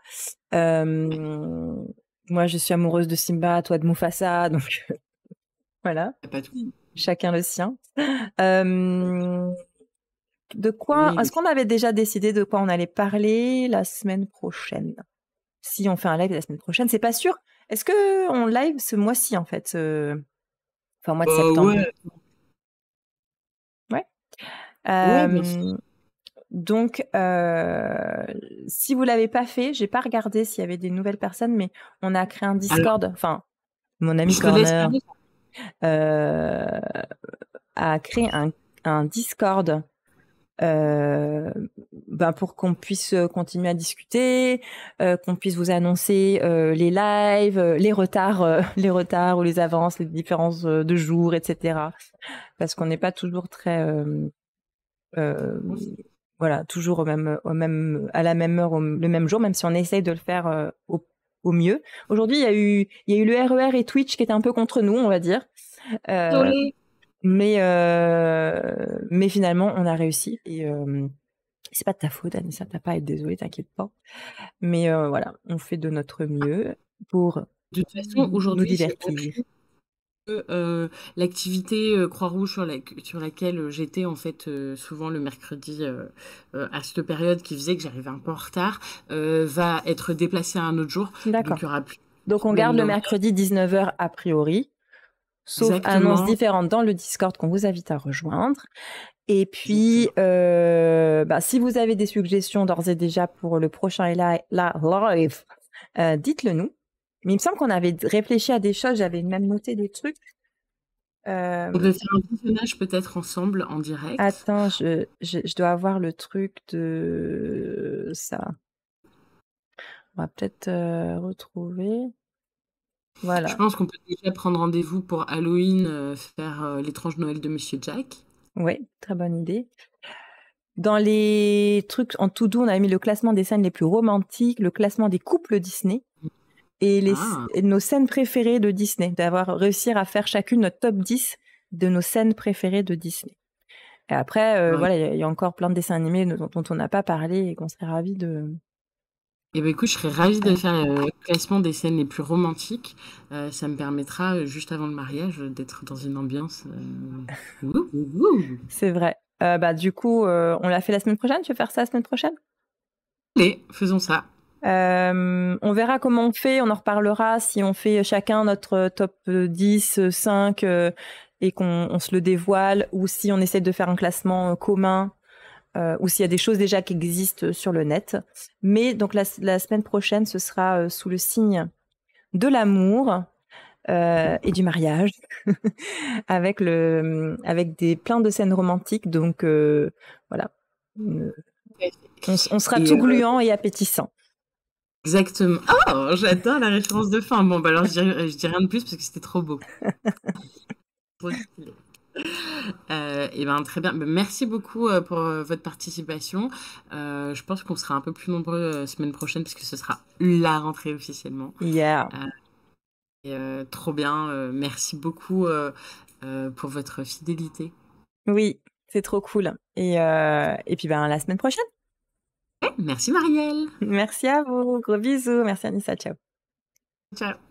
Moi, je suis amoureuse de Simba, toi de Mufasa, donc voilà, pas tout. Chacun le sien. Euh, de quoi Est-ce qu'on avait déjà décidé de quoi on allait parler la semaine prochaine? Si on fait un live la semaine prochaine, c'est pas sûr. Est-ce que on live ce mois-ci en fait euh, Enfin, au mois de Bah septembre? ouais. Ouais. Euh, donc, euh, si vous l'avez pas fait, j'ai pas regardé s'il y avait des nouvelles personnes, mais on a créé un Alors, Discord. Enfin, mon ami Corner euh, a créé un, Discord euh, ben pour qu'on puisse euh, continuer à discuter, euh, qu'on puisse vous annoncer euh, les lives, euh, les retards, euh, les retards ou les avances, les différences euh, de jours, etc. Parce qu'on n'est pas toujours très, euh, euh, voilà, toujours au même, au même, à la même heure, le même jour, même si on essaye de le faire euh, au, au mieux. Aujourd'hui, il y a eu, il y a eu le RER et Twitch qui étaient un peu contre nous, on va dire. Euh, mais, euh, mais finalement, on a réussi. Et euh, c'est pas de ta faute, Anissa, t'as pas à être désolée, t'inquiète pas. Mais euh, voilà, on fait de notre mieux pour De toute façon, nous aujourd'hui, j'ai divertir. Euh, l'activité euh, Croix-Rouge sur, la, sur laquelle euh, j'étais en fait euh, souvent le mercredi à cette période qui faisait que j'arrivais un peu en retard va être déplacée à un autre jour. Donc D'accord. plus Donc on garde le mercredi 19h a priori, sauf annonces Exactement. différentes dans le Discord qu'on vous invite à rejoindre. Et puis, bah, si vous avez des suggestions d'ores et déjà pour le prochain la live, dites-le nous. Mais il me semble qu'on avait réfléchi à des choses, j'avais même noté des trucs. Euh, On devait faire un visionnage peut-être ensemble en direct. attends, je, je, je dois avoir le truc de ça. On va peut-être euh, retrouver. Voilà. Je pense qu'on peut déjà prendre rendez-vous pour Halloween, euh, faire euh, l'étrange Noël de Monsieur Jack. Oui, très bonne idée. Dans les trucs en tout doux, on a mis le classement des scènes les plus romantiques, le classement des couples Disney et, les, Ah. et nos scènes préférées de Disney, d'avoir réussi à faire chacune notre top 10 de nos scènes préférées de Disney. Et après, euh, Ouais. voilà, il y, a- il y a encore plein de dessins animés dont, dont on n'a pas parlé et qu'on serait ravis de. Et ben écoute, je serais ravie de faire euh, le classement des scènes les plus romantiques. Euh, ça me permettra, juste avant le mariage, d'être dans une ambiance. euh. C'est vrai. Euh, bah, du coup, on l'a fait la semaine prochaine? Tu veux faire ça la semaine prochaine? Allez, faisons ça. Euh, on verra comment on fait, on en reparlera si on fait chacun notre top 10, euh, 5 euh, et qu'on on se le dévoile ou si on essaie de faire un classement euh, commun euh, ou s'il y a des choses déjà qui existent sur le net. Mais donc la, la semaine prochaine, ce sera euh, sous le signe de l'amour euh, et du mariage avec le avec des plein de scènes romantiques. Donc euh, voilà. Euh, On, on sera Et, tout euh, gluant et appétissant. Exactement. Oh, j'adore la référence de fin. Bon, bah alors je dis, je dis rien de plus parce que c'était trop beau. Trop stylé. Euh, et ben très bien. Ben, merci beaucoup euh, pour euh, votre participation. Euh, je pense qu'on sera un peu plus nombreux euh, semaine prochaine parce que ce sera la rentrée officiellement. Yeah. Et, trop bien. merci beaucoup pour votre fidélité. Oui, c'est trop cool. Et, et puis ben, la semaine prochaine. Merci Marielle. Merci à vous. Gros bisous. Merci Anissa. Ciao. Ciao.